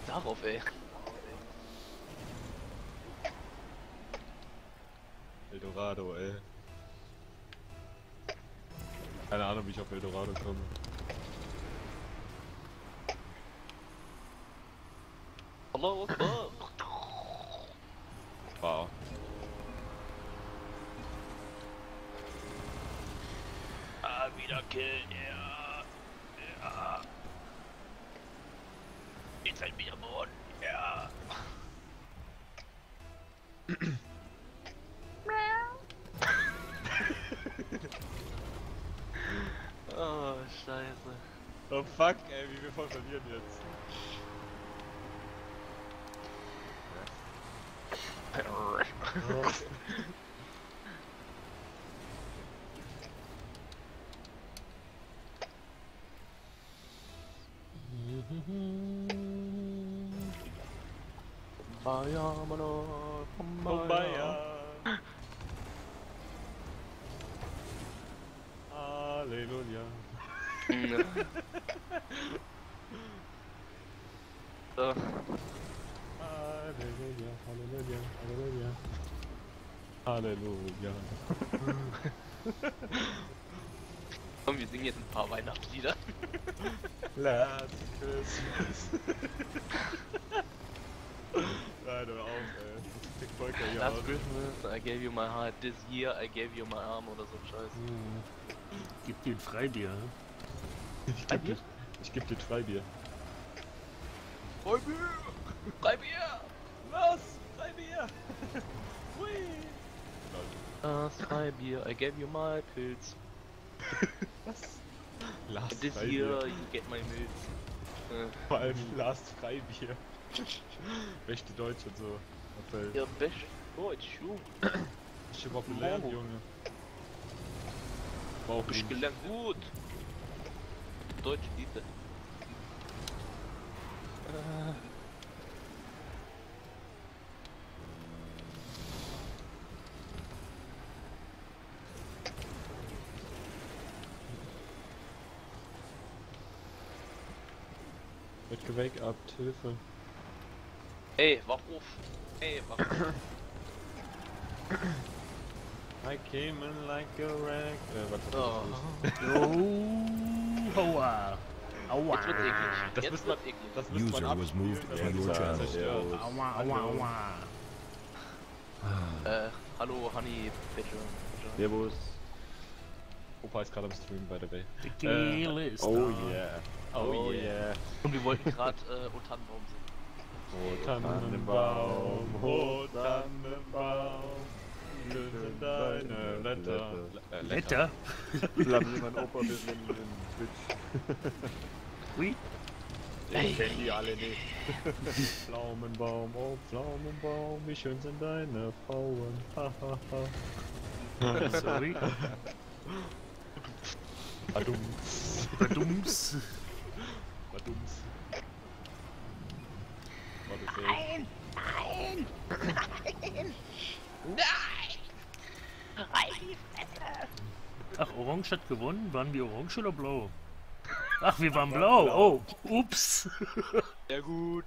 Darauf, ey. Eldorado, ey. Keine Ahnung, wie ich auf Eldorado komme. Hallo, fuck, ey, wie wir voll verlieren jetzt. Halleluja. komm, wir singen jetzt ein paar Weihnachtslieder. Last Christmas. Nein, hör auf, ey. Dick Volker hier Last aus. Christmas, I gave you my heart. This year, I gave you my arm oder so ein Scheiß. Gib den Freibier. Ich geb dir, ich geb dir. Freibier! Freibier! Freibier, I gave you my pills. Was? Last This Freibier. year, you get my milk. Vor allem Last Freibier. Rechte Deutsch und so. Appell. Ja, best Deutsch, ju. Ich hab auf gelernt, Oh. Junge. Bauch Ich gelernt gut. Deutsch bitte. Wird gewake up, Hilfe. Ey, wach auf. Ey, wach auf. I came in like a wreck. Äh, was Oh. Oh, aua. Aua. Jetzt wird eklig. Das Jetzt wird eklig. Das müsste man User was abspielen, moved dass to man your channel. Aua, aua, aua. Äh, hallo Honey, bitte. bitte. Servus. Opa ist gerade am Stream, by the way. Die Kehle äh, ist Oh yeah. Oh yeah. Und wir wollten gerade äh, O Tannenbaum singen. Oh Tannenbaum, oh Tannenbaum, löse deine Letter. Äh, Letter? Lassen Sie meinen Opa ein bisschen in, in Twitch. Ui. Ich kenn die alle nicht. Pflaumenbaum, oh Pflaumenbaum, wie schön sind deine Frauen. Ha, ha, ha. Sorry. Badums. Badums. War das Nein, Ach, Orange hat gewonnen? Waren wir orange oder blau? Ach, wir waren blau. Oh, ups. Sehr gut.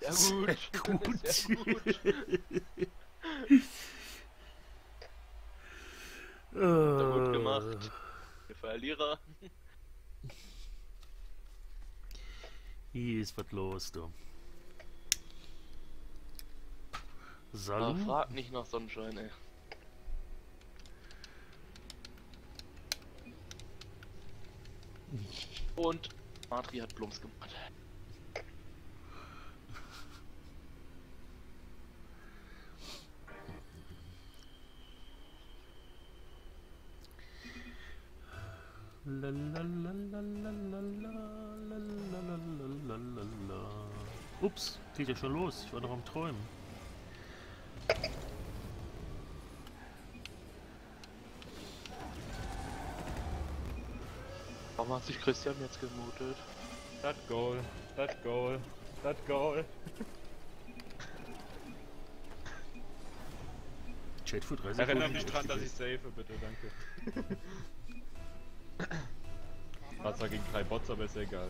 Sehr gut. Gut. Sehr gut. Sehr gut gemacht. Der Verlierer. Hier ist was los, du. Salut. frag nicht nach Sonnenschein, ey. Und Matri hat Blums gemacht. La la la la la la la la la la la la la la. Ups, geht ja schon los. Ich war noch am Träumen. Warum hat sich Christian jetzt gemutet? Das Goal, das Goal, das Goal. Chat für 30 Erinnere mich dran, dass ich save, bitte, danke. War zwar gegen drei Bots, aber ist ja egal.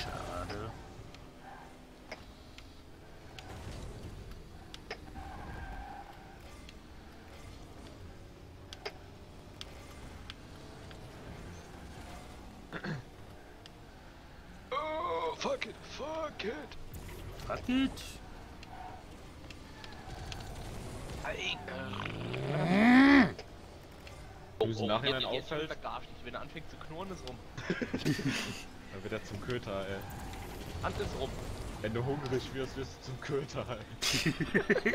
Schade. Oh, fuck it, fuck it. Fuck it. Es im Nachhinein jetzt, jetzt auffällt. Jetzt nicht, wenn er anfängt zu knurren, ist rum. Dann wird er zum Köter, ey. Hand ist rum. Wenn du hungrig wirst, wirst du zum Köter, ey.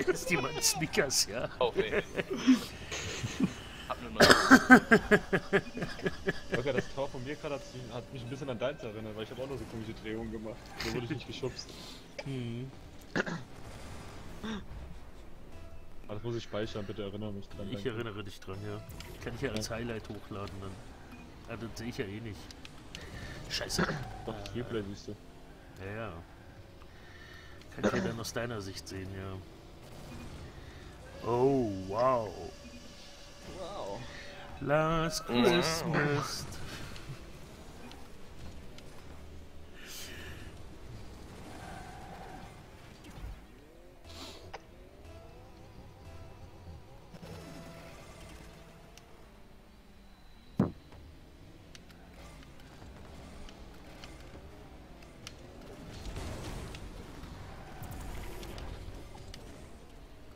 ist jemand Snickers, ja? Auf, ey. Hab ne neue. Volker, das Tor von mir gerade hat, mich ein bisschen an deins erinnert, weil ich habe auch noch so komische Drehungen gemacht. So wurde ich nicht geschubst. Hm. Aber das muss ich speichern, bitte erinnere mich dran. Ich danke. erinnere dich dran, ja. Kann ich ja als Highlight hochladen dann. Ah, das sehe ich ja eh nicht. Scheiße. Doch, Replay siehst du. Ja, ja. Kann ich ja dann aus deiner Sicht sehen, ja. Oh, wow. Wow. Last mm. Christmas.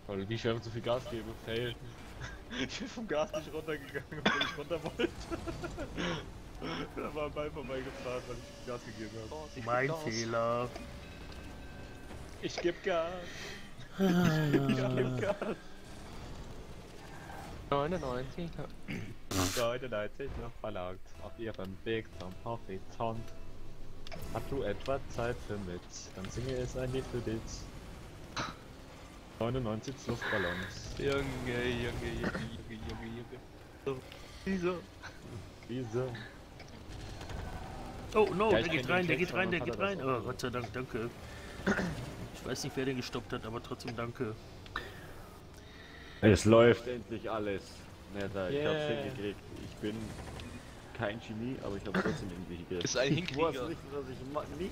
Weil ich einfach zu viel Gas geben, fail. Ich bin vom Gas nicht runtergegangen, obwohl ich runter wollte. da war ein Ball vorbeigefahren, weil ich Gas gegeben habe. Vorsicht, Mein Gas. Fehler. Ich geb Gas. Ah, 99. 99 noch verlangt. Auf ihrem Weg zum Horizont. Hast du etwa Zeit für mit? Dann singe es ein Lied für dich. 99 Luftballons. Junge, Junge, Junge, Junge, Junge, Junge. So, wieso? Diese. Oh no, Ja, der geht rein, der geht rein, der geht rein. Oh? Gott sei Dank, danke. Ich weiß nicht, wer den gestoppt hat, aber trotzdem danke. Es läuft endlich alles. Netter, ich hab's Yeah. hingekriegt. Ich bin kein Genie, aber ich hab's trotzdem irgendwie hingekriegt. Ist ein Ich weiß Hinkrieger. nicht, was ich nicht.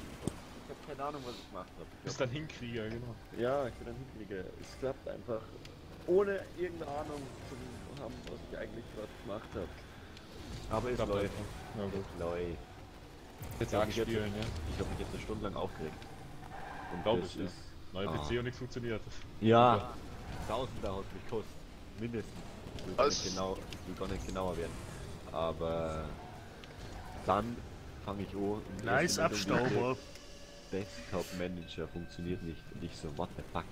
Ich hab keine Ahnung, was ich gemacht habe. Bist ein Hinkrieger, genau. Ja, ich bin ein Hinkriger. Es klappt einfach. Ohne irgendeine Ahnung zu haben, was ich eigentlich gerade gemacht habe. Aber es läuft. einfach. Na gut. Es läuft. Jetzt Ja, ich jetzt- spielen, ja. Ich habe mich jetzt eine Stunde lang aufgeregt. Und Glaub das ich, ja. ist. Neuer Ah. PC und nichts funktioniert. Ja, Tausender hat mich gekostet. Mindestens. Ich will, gar nicht genau, ich will gar nicht genauer werden. Aber dann fange ich an. Nice Abstauber. Desktop Manager funktioniert nicht. Und ich so, what the fuck?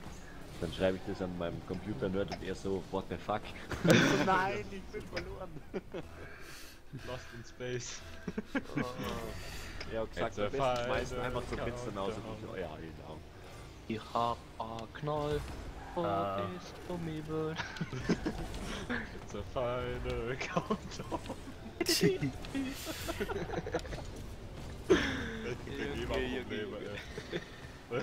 Dann schreibe ich das an meinem Computer Nerd und er so, what the fuck? Nein, ich bin verloren. Lost in Space. Er hat gesagt, It's a am besten schmeißen einfach zum Fenster raus. Und ich ja, genau. Ich hab a Knoll. Und Ah. ist umgeben. It's a final countdown. GEMA-Probleme, ey.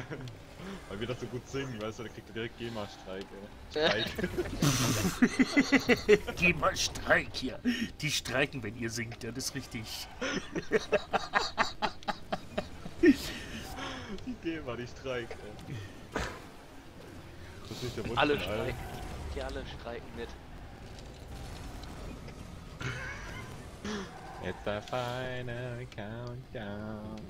Weil wir das so gut singen, weißt du, da kriegt er direkt GEMA-Streik, ey. Streik. Geh mal Streik hier. Die streiken, wenn ihr singt, ja, das ist richtig. Die GEMA, die Streik, ey. Das ist nicht der Wunsch Alle streiken. Die alle streiken mit. It's a final countdown.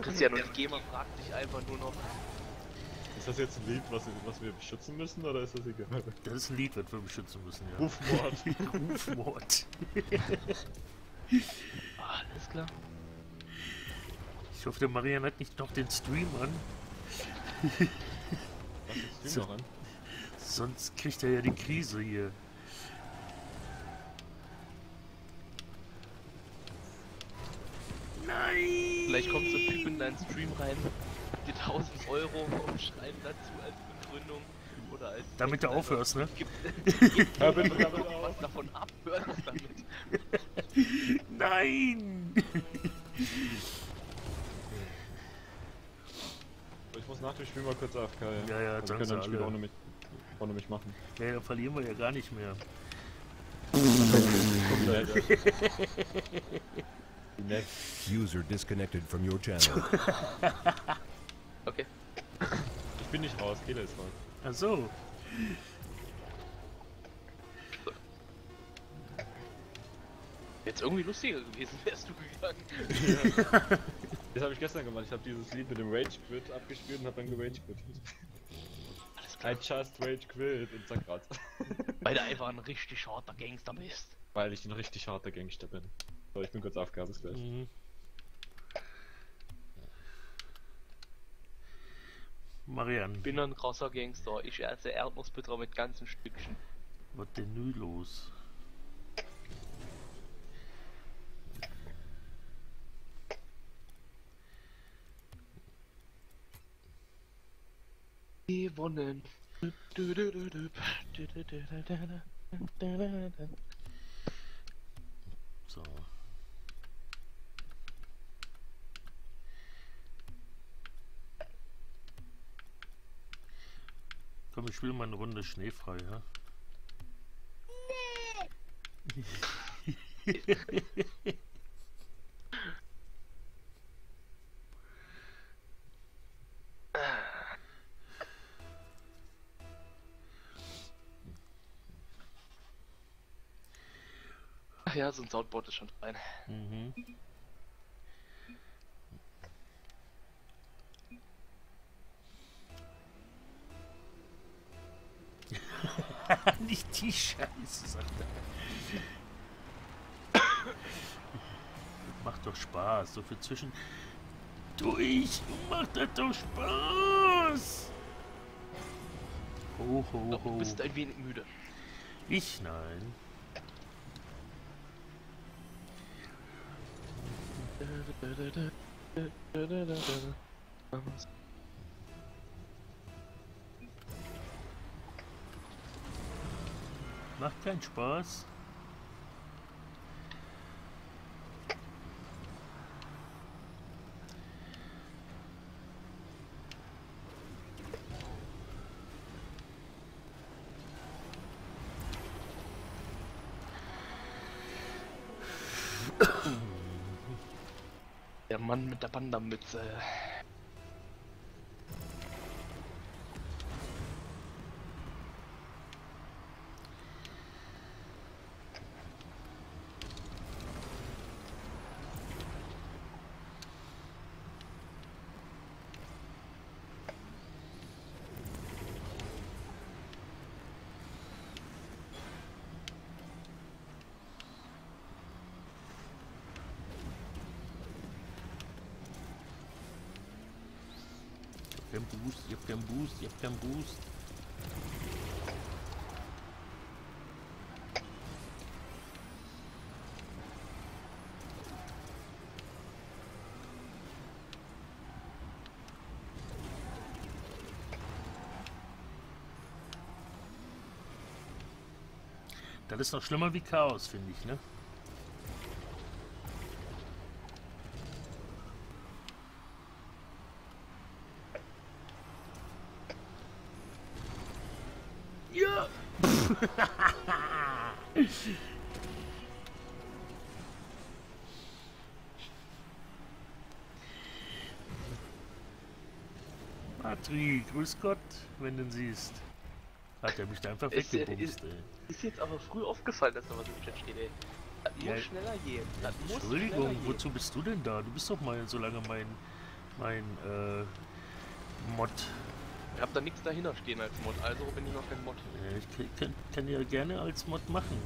Christian und die GEMA fragt sich einfach nur noch, Ist das jetzt ein Lied, was, was wir beschützen müssen, oder ist das egal? Das ist ein Lied, was wir beschützen müssen, ja. Rufmord. Rufmord. alles klar. Ich hoffe, der Marian hat nicht noch den Stream an, Was ist Stream noch an? sonst kriegt er ja die Krise hier. Nein! Vielleicht kommt so ein Typ in deinen Stream rein, dir 1000 Euro und schreibt dazu als Begründung oder als. Damit du aufhörst, ne? Gibt, Ja, bitte, gibt damit was davon ab, hört es damit. Nein! Ich muss nach dem Spiel mal kurz AFK, ja. Ja, ja, Also sagen können sie ein Spiel ohne mich, ohne mich machen. Ja, dann verlieren wir ja gar nicht mehr. User disconnected from your channel. Ich bin nicht raus, Killer ist raus. Ach so. Jetzt irgendwie lustiger gewesen, wärst du gegangen. Das habe ich gestern gemacht. Ich habe dieses Lied mit dem Rage Quit abgespielt und habe dann gerage quit. Alles I klar. just Rage Quit und zack grad. Weil du einfach ein richtig harter Gangster bist. Weil ich ein richtig harter Gangster bin. So, ich bin kurz AFK, bis gleich. Mhm. Marian, Ich bin ein krasser Gangster. Ich esse Erdnussbutter mit ganzen Stückchen. was denn nun los? Gewonnen. So. Komm, ich spiele mal eine Runde schneefrei, ja? Nee. Ach ja, so ein Soundboard ist schon rein. Mhm. Nicht die Scheiße, sagt er. Macht doch Spaß, so viel zwischen. Durch! Macht das doch Spaß! Ho, ho, ho. du bist ein wenig müde. Ich nein. Macht keinen Spaß. Der Mann mit der Bandamütze. Ich hab keinen Boost, ich hab keinen Boost, ich hab keinen Boost. Das ist noch schlimmer wie Chaos, finde ich, ne? Ja! Patri, grüß Gott, wenn du ihn siehst. Hat er mich da einfach Ist, weggebumst, ist- ey. Ist jetzt aber früh aufgefallen, dass da was im Chat steht, ey. Das Ja, muss schneller gehen. Das Entschuldigung, schneller gehen. wozu bist du denn da? Du bist doch mal so lange mein, mein, äh, Mod. Ich hab da nichts dahinter stehen als Mod, also bin ich noch kein Mod. Äh, Ich kann, kann, ja gerne als Mod machen.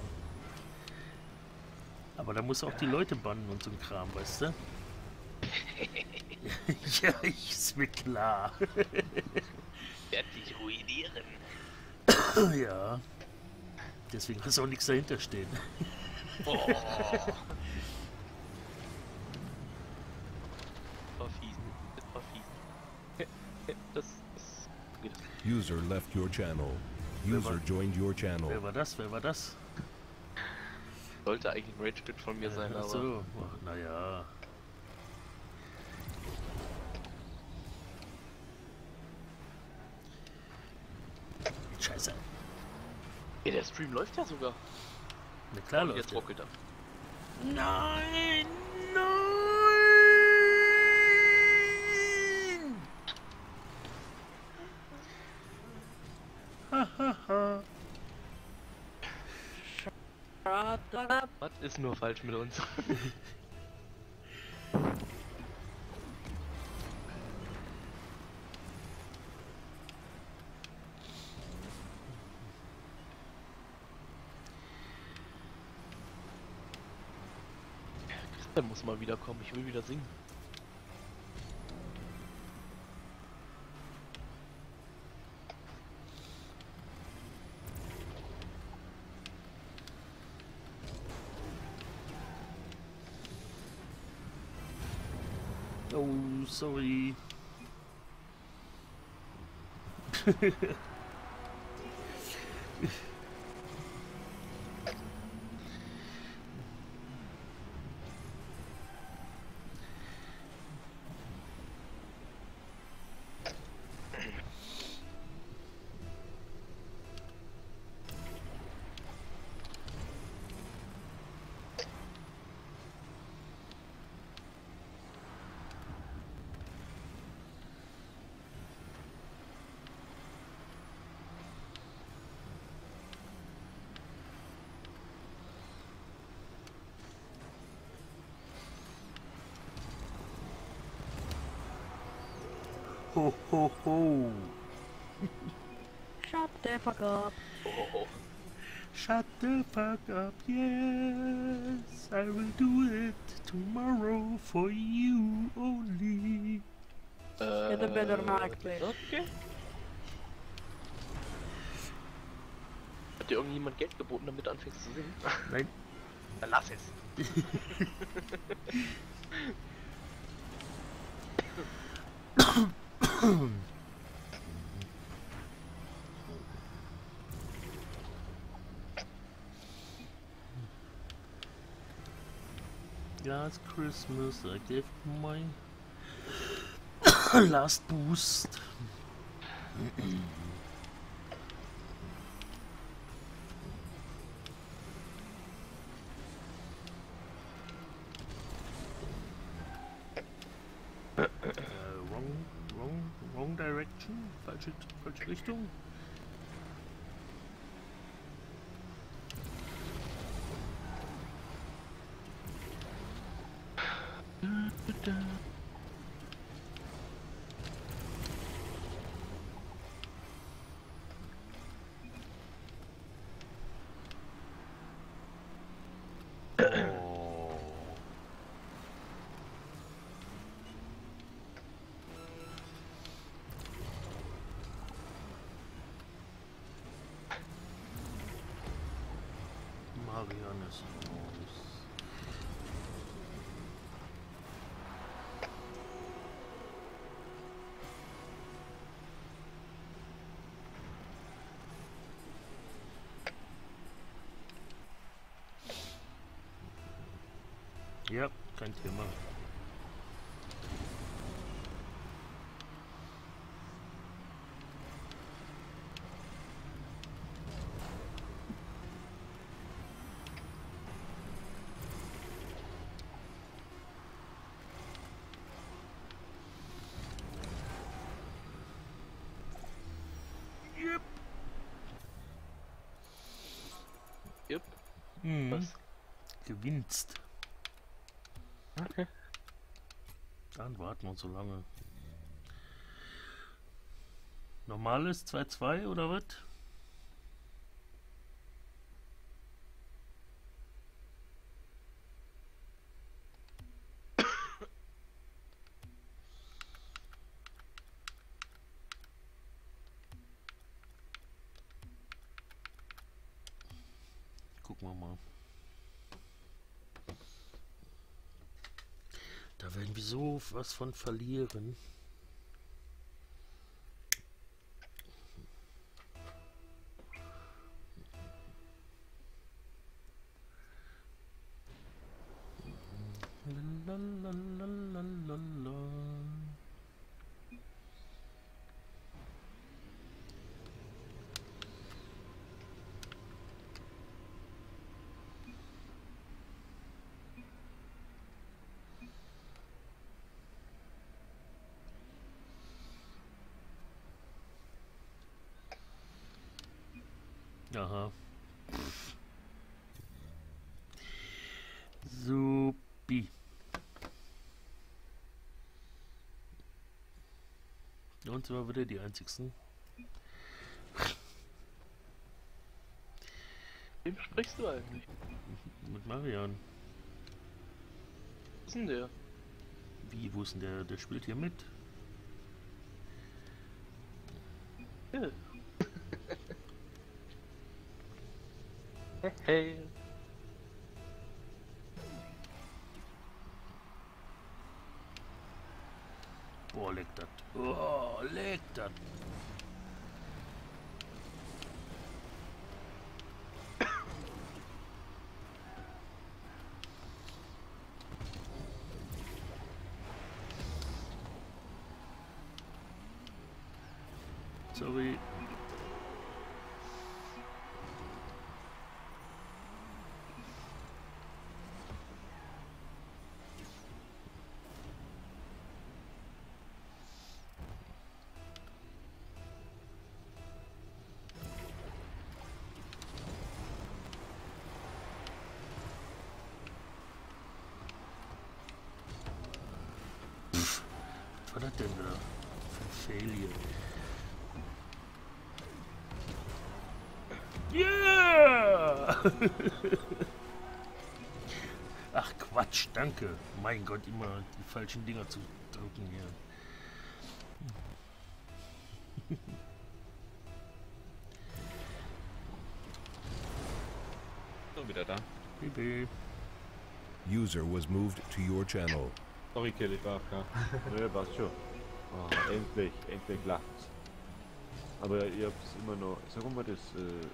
Aber da muss auch die Leute bannen und so ein Kram, weißt du? ja, ich ist mir klar. Werd dich ruinieren. ja. Deswegen muss auch nichts dahinter stehen. Boah. war fies. Das war fies. Das ist. Geht. User left your channel. Wer User war- joined your channel. Wer war das? Wer war das? Sollte eigentlich ein Rage-Quit von mir sein, Ach aber. so, Ach, naja. Scheiße. Ey, der Stream läuft ja sogar. Na klar Und läuft jetzt der. ruckelt er. Nein! Nein! Hahaha. Was ist nur falsch mit uns? Christian muss mal wiederkommen, ich will wieder singen. sorry. ho. Shut the fuck up. Oh, Shut the fuck up, yes. I will do it tomorrow for you only. äh, Get a better mic, please. Okay. Hat dir irgendjemand Geld geboten, damit du anfängst zu singen? Nein. Dann lass es. Last Christmas I gave my last boost. Äh, wrong, wrong, wrong direction, falsche, falsche Richtung. Ja, kein Thema. Yep. Yep. Was? Gewinnst. Okay. Dann warten wir so lange. Normales 2-2 oder was? Gucken wir mal. Da werden wir so was von verlieren. Sind wir wieder die einzigsten. Wem sprichst du eigentlich? Mit Marian. Was ist denn der? Wie, wo ist denn der? Der spielt hier mit. Ja. hey. Boah, leckt das. Oh, Was war das denn wieder? Failure. Yeah! Ach Quatsch, danke. Mein Gott, immer die falschen Dinger zu drücken hier. So, wieder da. Bibi. User was moved to your channel. Sorry, Kill, ich war AFK. Nö, passt schon. Ah, endlich, endlich lacht's. Aber ihr habt's immer noch. Sag mal das, äh,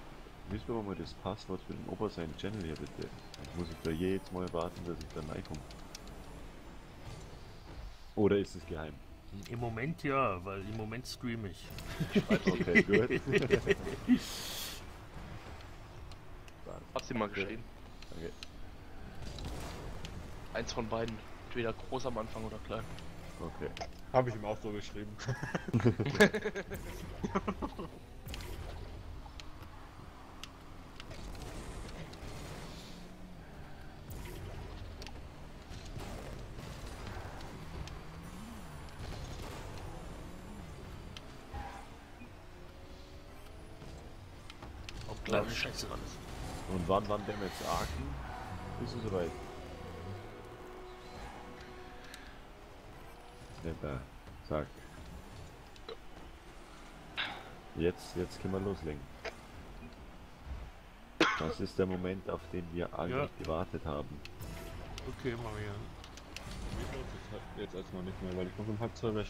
wisst ihr mal das Passwort für den Opa seinen Channel hier bitte? Sonst muss ich da jedes Mal warten, dass ich da reinkomme. Oder ist es geheim? Im Moment ja, weil im Moment stream ich. Okay, gut. Hab's dir mal geschrieben. Okay. Eins von beiden. Entweder groß am Anfang oder klein. Okay. Habe ich ihm auch so geschrieben. Auch kleine Scheiße alles. Und wann wann denn jetzt Aachen? Ist es soweit? Netter. Zack. Jetzt, jetzt können wir loslegen. Das ist der Moment, auf den wir alle Ja. gewartet haben. Okay, Marian. Jetzt erstmal nicht mehr, weil ich noch um halb zwei weg.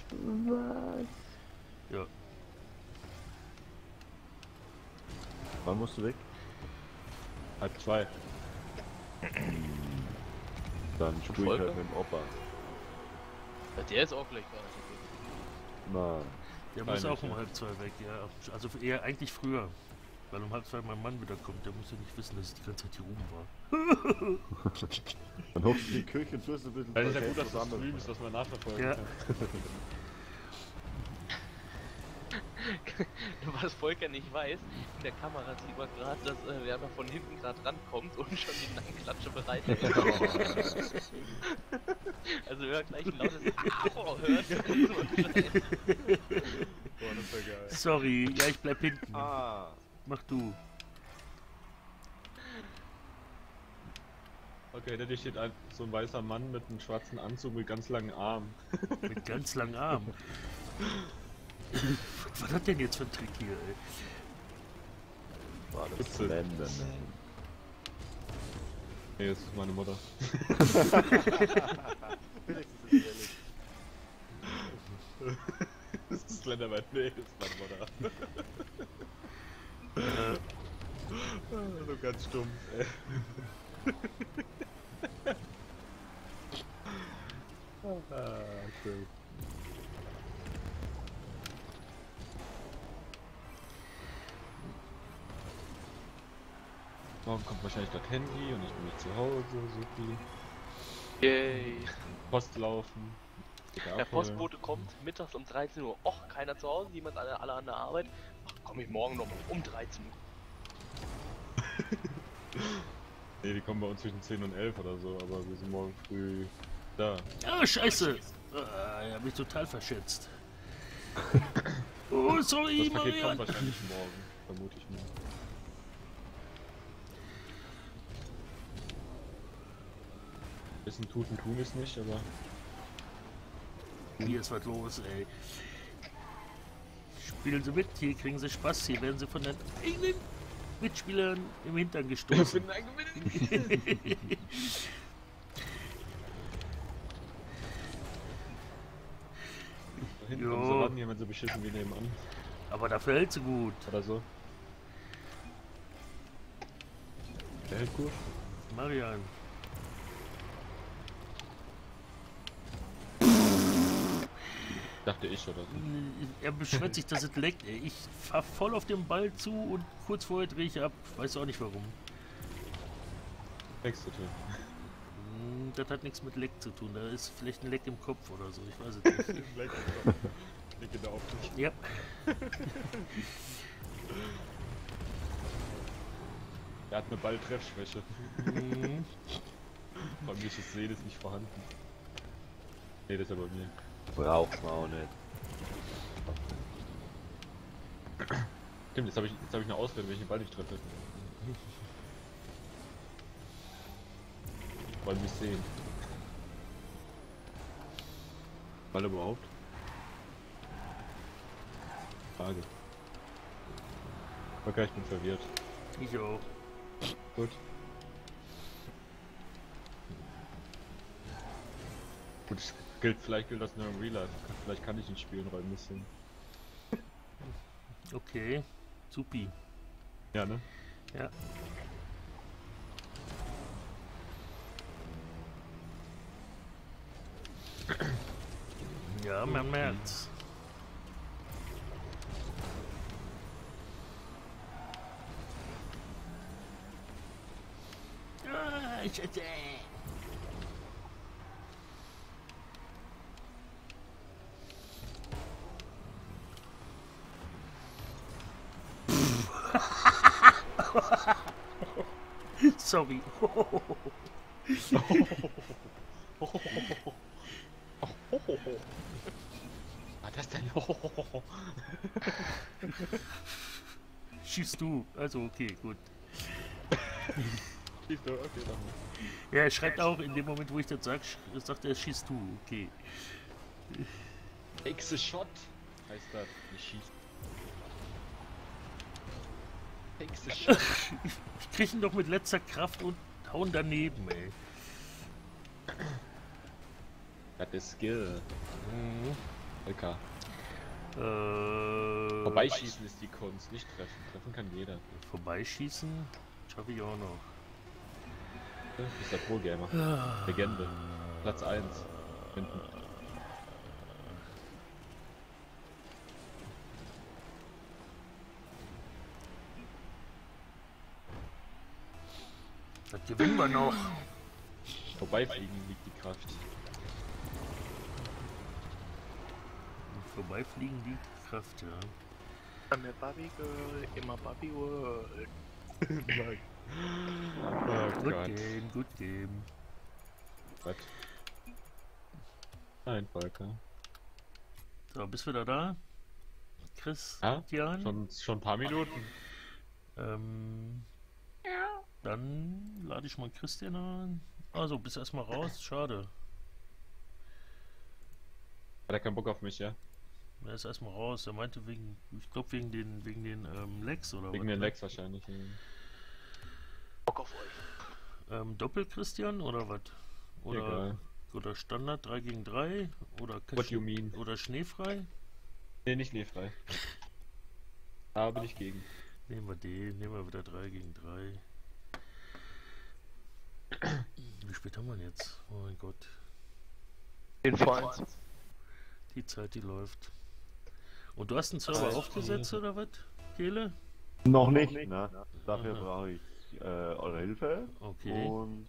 Ja, Wann musst du weg? Halb zwei. Dann spür ich halt mit dem Opa. Ja, der ist auch gleich gar nicht. Na, der muss auch um halb zwei weg, ja. Also eher eigentlich früher. Weil um halb zwei mein Mann wiederkommt. Der muss ja nicht wissen, dass ich die ganze Zeit hier oben war. dann hockst du die Küche und tust ein bisschen es ist ja gut, dass du streamst, dass man nachverfolgen Ja. kann. Was Volker nicht weiß, in der Kamera sieht man gerade, dass äh, Werner von hinten gerade rankommt und schon die Nackenklatsche bereit ist. also wenn er gleich ein lautes Au hört, Boah, das geil. Sorry, ja, ich bleib hinten. Ah, Mach du. Okay, hinter dir steht ein, so ein weißer Mann mit einem schwarzen Anzug mit ganz langen Armen. Mit ganz langen Armen. Was das denn jetzt für ein Trick hier, ey? war das. Slender, man. Nee, das ist meine Mutter. das ist Slenderman. Nee, das ist meine Mutter. So ganz stumpf, ey. ah, cool. Morgen kommt wahrscheinlich das Handy und ich bin nicht zu Hause, supi. Yay. Post laufen. Der. Postbote kommt mittags um 13 Uhr. Och, keiner zu Hause, niemand alle, alle an der Arbeit. Ach, komm ich morgen nochmal um 13 Uhr. Nee, die kommen bei uns zwischen 10 und 11 oder so, aber wir sind morgen früh da. Ah, scheiße! Ah, ich hab mich total verschätzt. Oh, sorry, Das Paket kommt Marian! wahrscheinlich morgen, vermute ich mal. Bisschen tut und tun ist nicht, aber Hier ist was los, ey. Spielen Sie mit, hier kriegen Sie Spaß, hier werden Sie von den eigenen Mitspielern im Hintern gestoßen. hinten Jo. sie ran, jemand so beschissen wie nebenan. Aber dafür hält sie gut. Oder so. Der hält gut. Marian. Dachte ich oder so. Er beschwert sich, dass es leckt, ey. Ich fahr voll auf den Ball zu und kurz vorher drehe ich ab. Weiß auch nicht warum. Tür. Hm, Das hat nichts mit Leck zu tun. Da ist vielleicht ein Leck im Kopf oder so. Ich weiß es nicht. Liegt in der Aufsicht. ja. Er hat eine Balltreffschwäche. Hm, Räumliches Sehen ist nicht vorhanden. Nee, das ist ja bei mir. Braucht man auch nicht. Stimmt, jetzt habe ich, jetzt hab ich eine ich den Ball nicht treffe. Wollen mich sehen. Ball überhaupt? Frage. Okay, ich bin verwirrt. Ich auch. Gut. Gut, gilt, vielleicht gilt das nur im Real Life. Vielleicht kann ich ihn spielen, weil ein bisschen. Okay. Supi. Ja, ne? Ja. Ja, man merkt's. Ah, Scheiße. Sorry. Was das denn? Schießt du. Also okay, gut. Siehst du, okay, dann. Ja, er schreibt auch in dem Moment, wo ich das sag, sagt er, schießt du. Okay. A shot. Heißt das, nicht schießt. Shot. Ich krieg ihn doch mit letzter Kraft und hauen daneben, ey. Das ist Skill. LK. Äh, Vorbeischießen ist die Kunst, nicht treffen. Treffen kann jeder. Vorbeischießen schaffe ich auch noch. Das ist der Pro-Gamer. Legende. Platz 1. Hinten. Das gewinnen wir noch. Vorbeifliegen liegt die Kraft. Vorbeifliegen liegt die Kraft, ja. A Barbie Girl, immer Barbie World. Oh Good game, good game. Was? Nein, Volker. So, bist du wieder da? Chris? Ja, Jan? Schon, schon ein paar Minuten. Ähm, dann lade ich mal Christian an. Also, bist erstmal raus, schade. Hat er keinen Bock auf mich, ja? Er ist erstmal raus. Er meinte wegen, ich glaube wegen den, wegen den ähm, Lex oder Wegen was, den ne? Lex wahrscheinlich. ja. Bock auf euch. Ähm, Doppel Christian oder was? Oder, Egal. oder Standard 3 gegen 3? Oder, What you mean? oder Schneefrei? Nee, nicht schneefrei. Da bin ich gegen. Nehmen wir den, nehmen wir wieder 3 gegen 3. Wie spät haben wir denn jetzt? Oh mein Gott. 10 vor 1. Die Zeit, die läuft. Und du hast einen Server aufgesetzt oder was? Kehle? Noch nicht, na. Dafür Aha. brauche ich äh, eure Hilfe. Okay. Und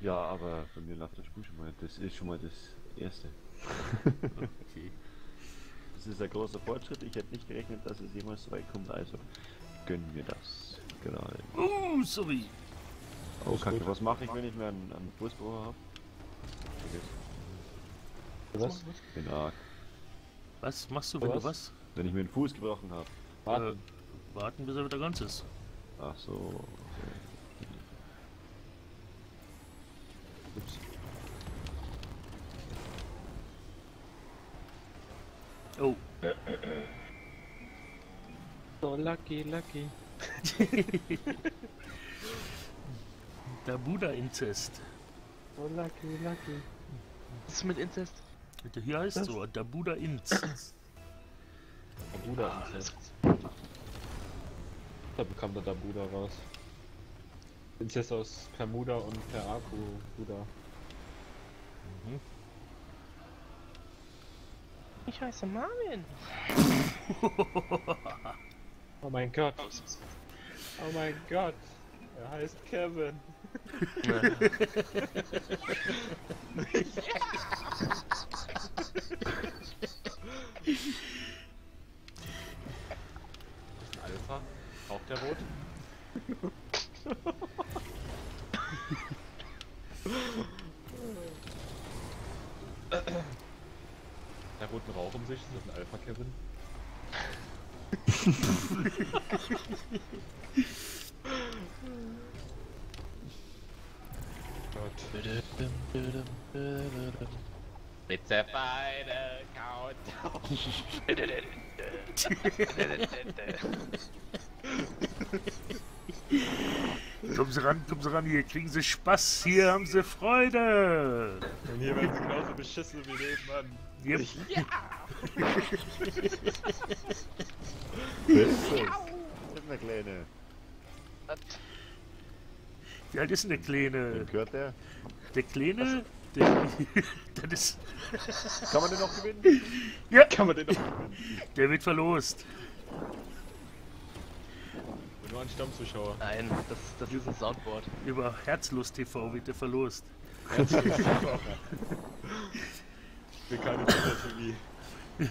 ja, aber bei mir läuft das Spiel schon mal. Das ist schon mal das erste. Okay. Das ist ein großer Fortschritt. Ich hätte nicht gerechnet, dass es jemals so weit kommt. Also gönnen wir das gerade. Uh, sorry. Oh Kacke, was mache ich, wenn ich mir einen, einen Fußbauer habe? Was? Bin arg. Was machst du, wenn du Was? was? Wenn ich mir den Fuß gebrochen habe. Warten. Äh, warten, bis er wieder ganz ist. Ach so. Okay. Ups. Oh. So lucky, lucky. Der Buddha-Inzest. So lucky, lucky. Was ist mit Inzest? Der Hier heißt so, der Buddha-Inzest. Der Buddha Inzest. Da bekam der der Buddha raus. Inzest aus Permuda und Peraku Buddha. Ich heiße Marvin. Oh mein Gott. Oh mein Gott. Er heißt Kevin. Ist ein Alpha? Raucht der rot? Der roten Rauch um sich, ist das ein Alpha Kevin? Bitte beide Countdown. Kommen Sie ran, kommen Sie ran, hier kriegen Sie Spaß, hier haben Sie Freude. Und hier werden sie genauso beschissen wie nebenan. Yep. Wer ist das? Das ist eine kleine. Wie alt ist denn der Kleine? Wem gehört der? Der Kleine? Der, das ist, Kann man den noch gewinnen? Kann man den noch gewinnen? der wird verlost. Nur ein Stammzuschauer. Nein, das, das ist ein Soundboard. Über Herzlust TV wird der verlost. Herzlich willkommen. Für keine Twitter TV.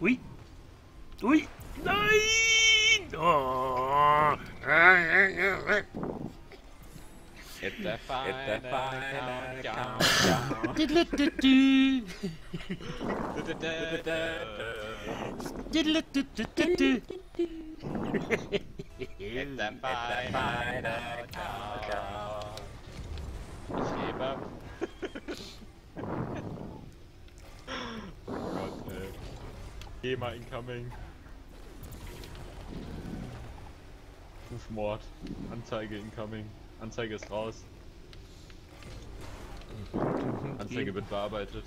Ui. Ui. Nein! Oh. It's a fine, Diddle-du-du. Diddle-du-du-du-du. Ich gebe ab. Oh Gott, ey. GEMA incoming. Rufmord. Anzeige incoming. Anzeige ist raus. Anzeige wird bearbeitet.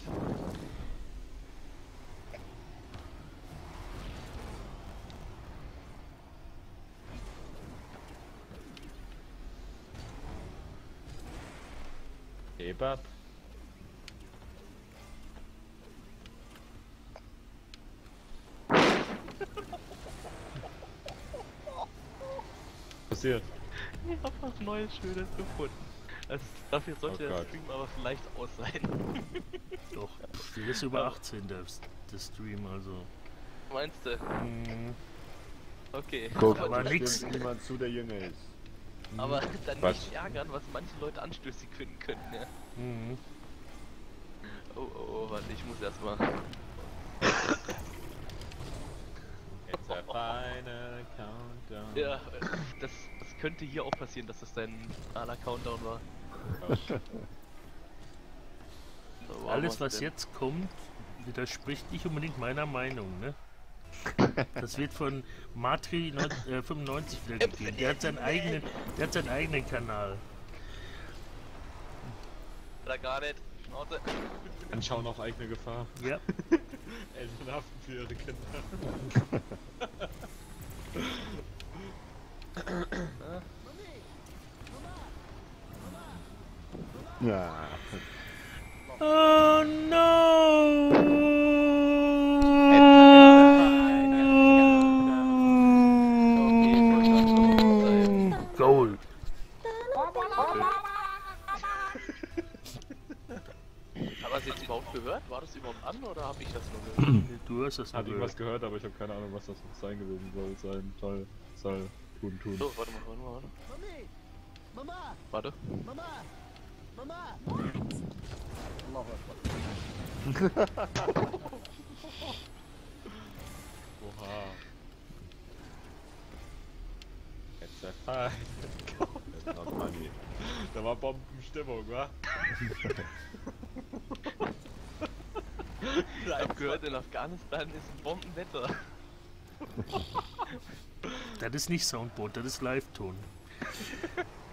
Kebab. Passiert. Ich hab was Neues, Schönes gefunden. Also, dafür sollte Oh der Gott. Stream aber vielleicht aus sein. Doch, der ist über 18, der, der Stream, also. Meinst du? Mhm. Okay. Guck, Aber nix. niemand zu, der jünger ist. Aber dann Was? nicht ärgern, was manche Leute anstößig finden könnten, ja. Mhm. Oh, oh, oh, warte, ich muss erstmal. It's a final countdown. Ja, das, das könnte hier auch passieren, dass das dein aller Countdown war. So, Alles, was denn? jetzt kommt, widerspricht nicht unbedingt meiner Meinung, ne? Das wird von Matri neun- äh, 95 wieder gegeben. Der hat seinen eigenen, der hat seinen eigenen Kanal. Da gar nicht. Schnauze. Anschauen auf eigene Gefahr. Ja. Eltern haften für ihre Kinder. Ja. Oh no! Goal. Aber hast du jetzt überhaupt gehört? War das überhaupt an oder habe ich das nur gehört? Du hast das Hat nur irgendwas gehört. gehört, aber ich habe keine Ahnung, was das sein gewesen soll. Sein, toll, soll, tun, tun. So, warte mal, warte mal, warte. Warte. Oha. Jetzt der Fall. That's not money. Da war Bombenstimmung, wa? Ich hab gehört, in Afghanistan ist ein Bombenwetter. Das ist nicht Soundboard, das ist Live-Ton.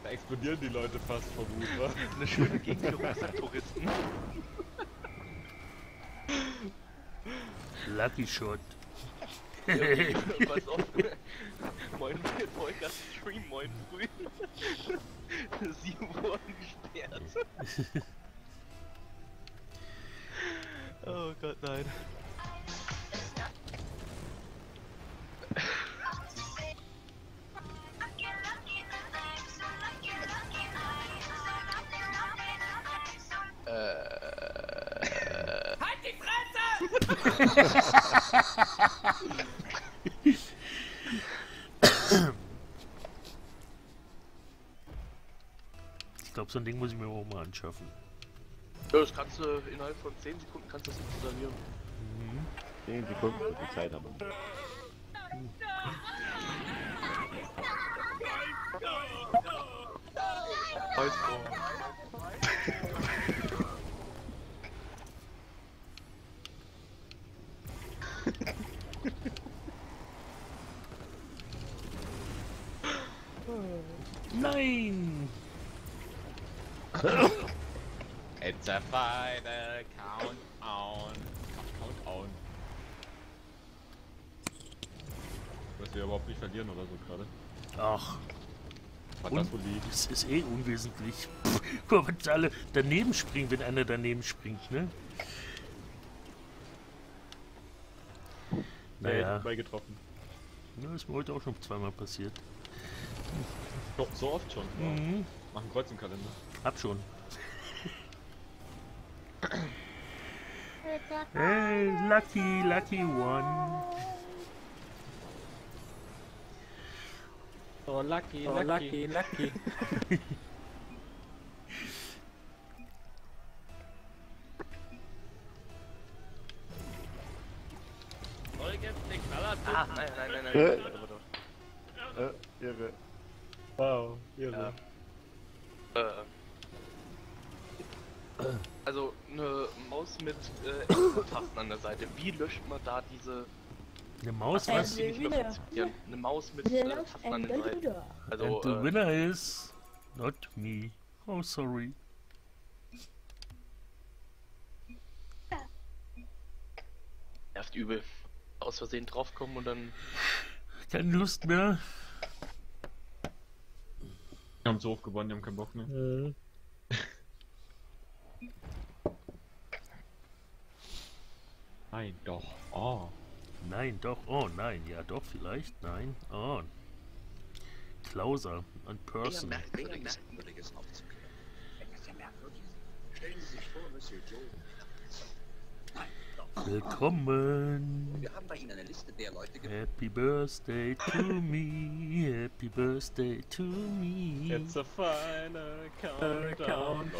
Da explodieren die Leute fast vor Wut, wa? Eine schöne Gegend für Rucksacktouristen. Lucky Shot. Pass auf. Moin, moin, das Stream, moin früh. Sie wurden gesperrt. Oh Gott, nein. Ich glaube, so ein Ding muss ich mir auch mal anschaffen. Ja, das kannst du innerhalb von 10 Sekunden kannst du das installieren. Mhm. 10 Sekunden, so viel Zeit haben. Holzbohr. Nein! It's a final countdown. Countdown. Dass wir überhaupt nicht verlieren oder so gerade. Ach, Und- das ist eh unwesentlich. Guck mal, alle daneben springen, wenn einer daneben springt, ne? Naja, bei getroffen. ja, ist mir heute auch schon zweimal passiert. So, so oft schon. Wow. Mhm. Mach ein Kreuz im Kalender. Hab schon. Hey, lucky, lucky one. Oh, lucky, Oh, lucky, lucky. Ah, nein, nein, nein, nein. Äh. Äh, irre. Wow, irre. Äh. Also eine Maus mit äh, Tasten an der Seite. Wie löscht man da diese Eine Maus, Äh, was? die nicht mehr funktionieren? Eine Maus mit äh, Tasten an der Seite. Also And the äh, winner is not me. Oh, sorry. nervt übel. Aus Versehen draufkommen und dann Keine Lust mehr. Wir haben so oft gewonnen, die haben keinen Bock mehr. Nein, doch. Oh. Nein, doch. Oh, nein. Ja, doch, vielleicht. Nein. Oh. Klauser. Ein Person. merkwürdiges, merkwürdiges aufzugeben. Etwas sehr merkwürdiges. Stellen Sie sich vor, Monsieur Joe. Willkommen. Wir haben bei Ihnen eine Liste der Leute gefunden. Happy Birthday to me. Happy Birthday to me. It's a final countdown.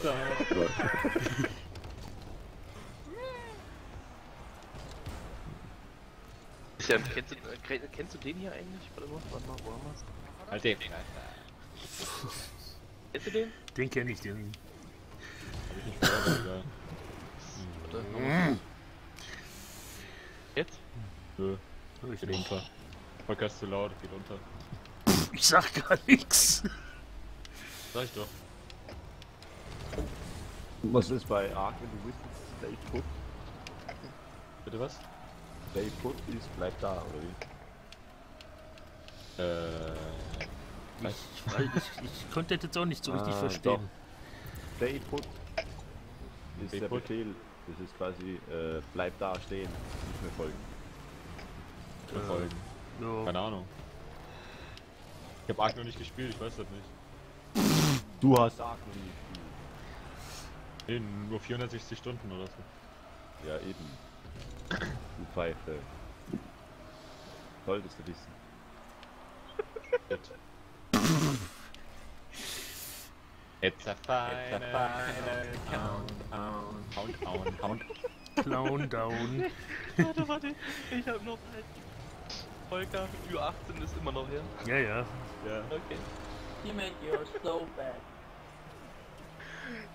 Ist ja, kennst, du, äh, kennst- du den hier eigentlich? Warte mal, warte mal, wo haben wir's? Halt den. Kennst du den? Den kenne ich, den. Hab ich nicht gehört, aber egal. Nö, ich geht nicht. unter. Podcast zu laut, geht unter. Ich sag gar nichts. Sag ich doch. Was ist bei Ark, wenn du Whistles Stay put? Bitte was? Stay put ist, bleib da, oder wie? Äh. Ich, weiß- ich, ich konnte das jetzt auch nicht so richtig Ah, verstehen. Stay put ist Stay der put. Befehl. Das ist quasi, äh, bleib da stehen, nicht mehr folgen. Verfolgen. Ja. Keine Ahnung. Ich hab Ark noch nicht gespielt, ich weiß das nicht. Du hast Ark noch nie gespielt. Nee, nur 460 Stunden oder so. Ja, eben. Du Pfeife. Solltest du wissen. It's a final, countdown. Countdown. Count. Clown down. Warte, warte, ich hab noch einen. Volker, Ü18 ist immer noch her. Ja, ja. Ja. Okay. You make yours so bad.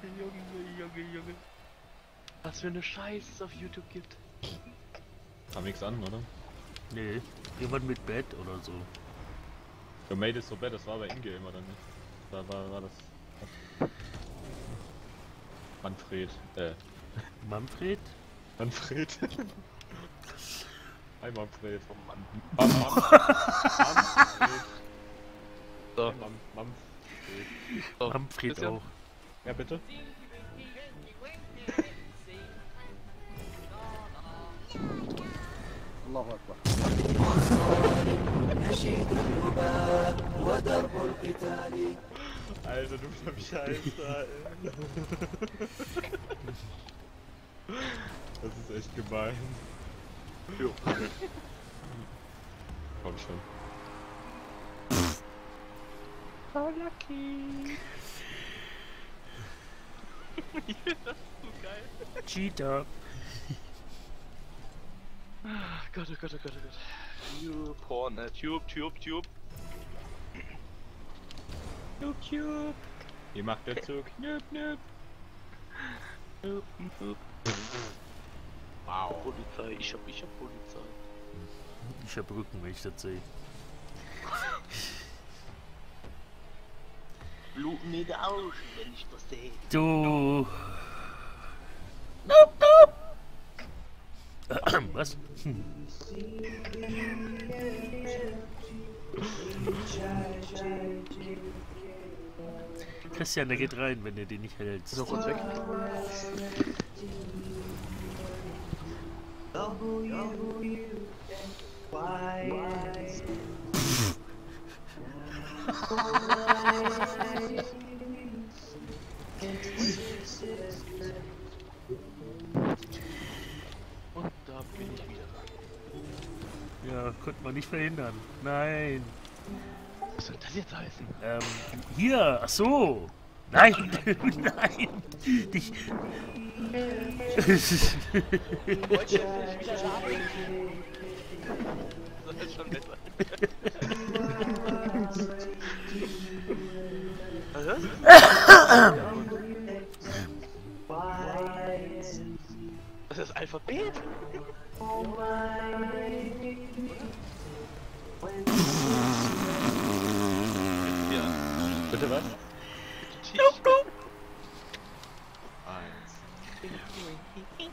Junge, Junge, Junge. Was für eine Scheiße es auf YouTube gibt. Kam nix an, oder? Nee. Jemand mit Bett oder so. You made it so bad, das war bei Ingame oder nicht? Da war, war das. Manfred. Äh. Manfred? Manfred. Hi Manfred. Oh Mann. Mam, Manfred. So, Hi, Mam, Manfred. so. Manfred Christian? auch. Ja, bitte? Alter, du Scheiße, ey. Das ist echt gemein. Jo. Komm schon. Oh, lucky. das so geil. Cheater. Ah, Gott, oh Gott, oh Gott, oh Gott. Tube, Porn, äh, Tube, Tube, Tube. Tube, Tube. Wie macht der Zug? Nöp, nöp. Tube, Tube. Wow. Polizei, ich hab, ich hab Polizei. Ich hab Rücken, wenn ich das sehe. Bluten mir die Augen, wenn ich das sehe. Du. Was? Hm. Christian, der geht rein, wenn du den nicht hältst. So, kurz weg. Und da bin ich wieder. Ja, konnte man nicht verhindern. Nein. Was soll das jetzt heißen? Ähm, hier, ach so. Nein, nein. Dich. Das ist schon besser. Das ist das Alphabet? Ja. Bitte was? Nope, nope.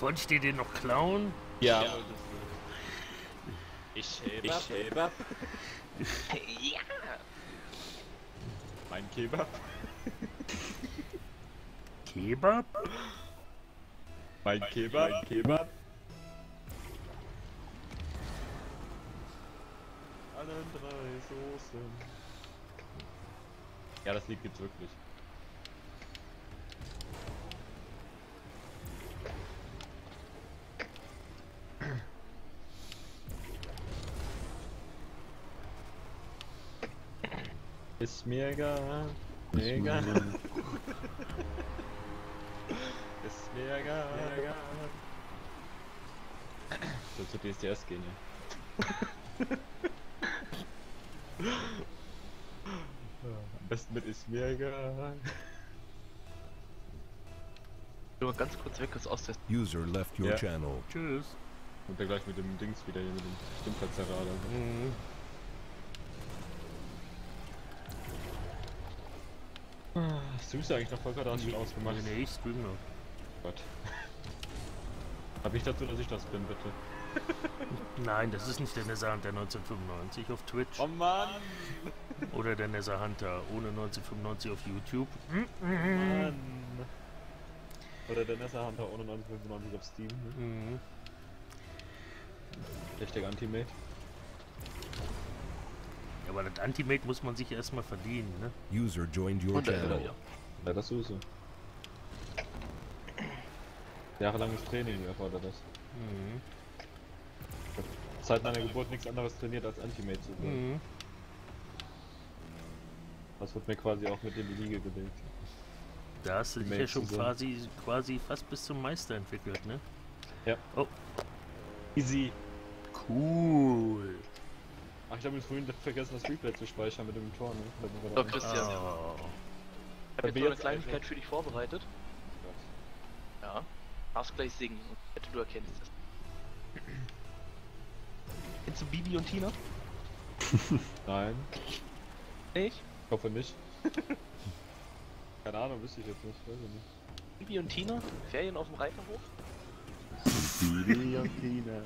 Jetzt wollte ich dir den noch klauen. Ja. Ich hebe. Ich hebe. Ja. Mein Kebab. Kebab? Mein Kebab. Mein Kebab. Allen drei Soßen. Ja, das liegt jetzt wirklich. Ist mir egal. Egal. Ist mir egal. So zu DSDS gehen, ja. Am besten mit ist mir egal. Nur ganz kurz weg, das austesten. User left your Yeah. channel. Tschüss. Und dann gleich mit dem Dings wieder hier mit dem Stimmplatzerrader. Mhm. Streamst du eigentlich noch hast du schon ausgemacht. Nee, ich stream noch. Gott. Hab ich dazu, dass ich das bin, bitte? Nein, das ist nicht der Nether Hunter 1995 auf Twitch. Oh Mann! Oder der Nether Hunter ohne 1995 auf YouTube. Mann! Oder der Nessa Hunter ohne 995 auf Steam. Ne? Mhm. Richtig Anti-Mate. Aber das Antimate muss man sich erstmal verdienen, ne? User joined your Und channel. ja. Ja, das sowieso. Jahrelanges Training erfordert das. Mhm. Seit meiner Geburt nichts anderes trainiert als Anti-Mate zu sein. Mhm. Das wird mir quasi auch mit in die Liga gelegt. Da hast du dich ja schon quasi, quasi fast bis zum Meister entwickelt, ne? Ja. Oh, Easy. cool. Ach, ich habe mir vorhin vergessen, das Replay zu speichern mit dem Tor, ne? So, Christian, Oh. ich habe jetzt noch eine jetzt Kleinigkeit einfach- für dich vorbereitet. Ja. Darfst gleich singen. Ich du erkennst es. Kennst du Bibi und Tina? Nein, Nicht? ich hoffe nicht. Keine Ahnung, wüsste ich jetzt nicht. Weiß ich nicht. Bibi und Tina? Ferien auf dem Reiterhof? Billy und Tina.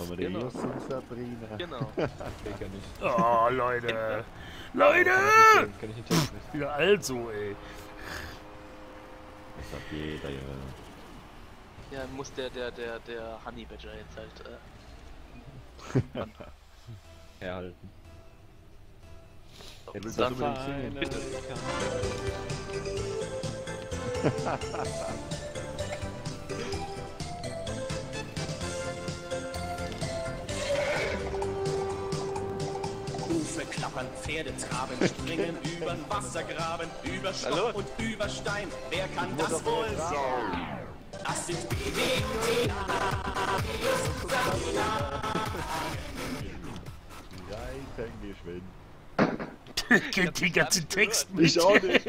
Amadeus Genau. und Sabrina. Genau. Okay, kann ich. Oh, Leute. Leute! Kann ich, kann ich den Text nicht. Ja, also, ey. Das sagt jeder, ja. Ja, muss der, der, der, der Honey Badger jetzt halt, äh, Herhalten. Er will das unbedingt singen. bitte. klappern, Pferde traben, springen über Wassergraben, über Stock Hallo? und über Stein. Wer kann das wohl sein? Das sind BWT. Reitengeschwind. Kennt den ganzen Text Ich mit. auch nicht.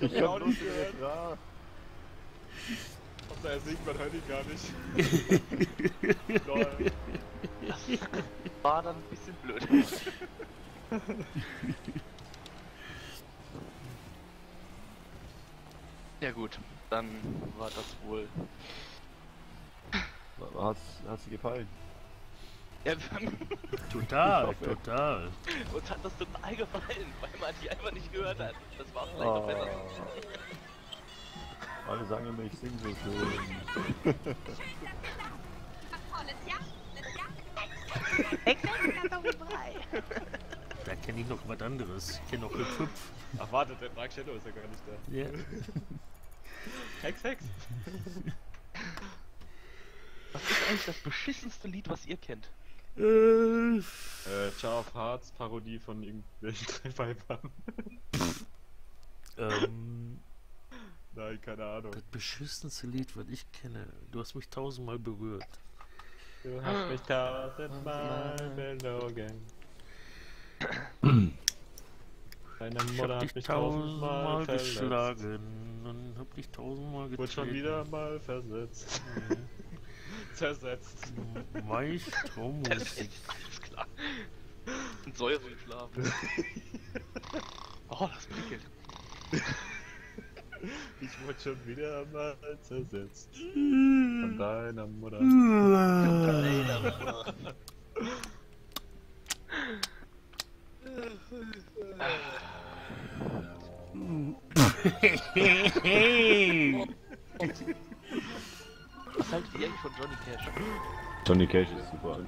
Ich auch hab nur nicht. Refrain. Außer er singt, man hört ihn gar nicht. War dann ein bisschen blöd. ja gut, dann war das wohl. Hat's, hat's dir gefallen? Ja, Total, total. uns hat das total gefallen, weil man die einfach nicht gehört hat. Das war vielleicht Oh. noch besser. Alle sagen immer, ich sing so schön. Da kenne ich noch was anderes. Ich kenne noch Hüpf Hüpf. Ach warte, der Dark Shadow ist ja gar nicht da. Ja. Hex, Hex. Was ist eigentlich das beschissenste Lied, was ihr kennt? Äh, Äh, Jar of Hearts, Parodie von irgendwelchen drei Weibern. ähm, Nein, keine Ahnung. das beschissenste Lied, was ich kenne. Du hast mich tausendmal berührt. Du hast mich tausendmal belogen. Deine Mutter hat mich tausendmal geschlagen und hab dich tausendmal getreten. Wurde schon wieder mal versetzt. Zersetzt. Mhm. Weich Traummusik. Alles klar. Ein Säure geschlafen. oh, das prickelt. Ich wurde schon wieder mal zersetzt. Von deiner Mutter. Was haltet ihr eigentlich von Johnny Cash? Johnny Cash ist super.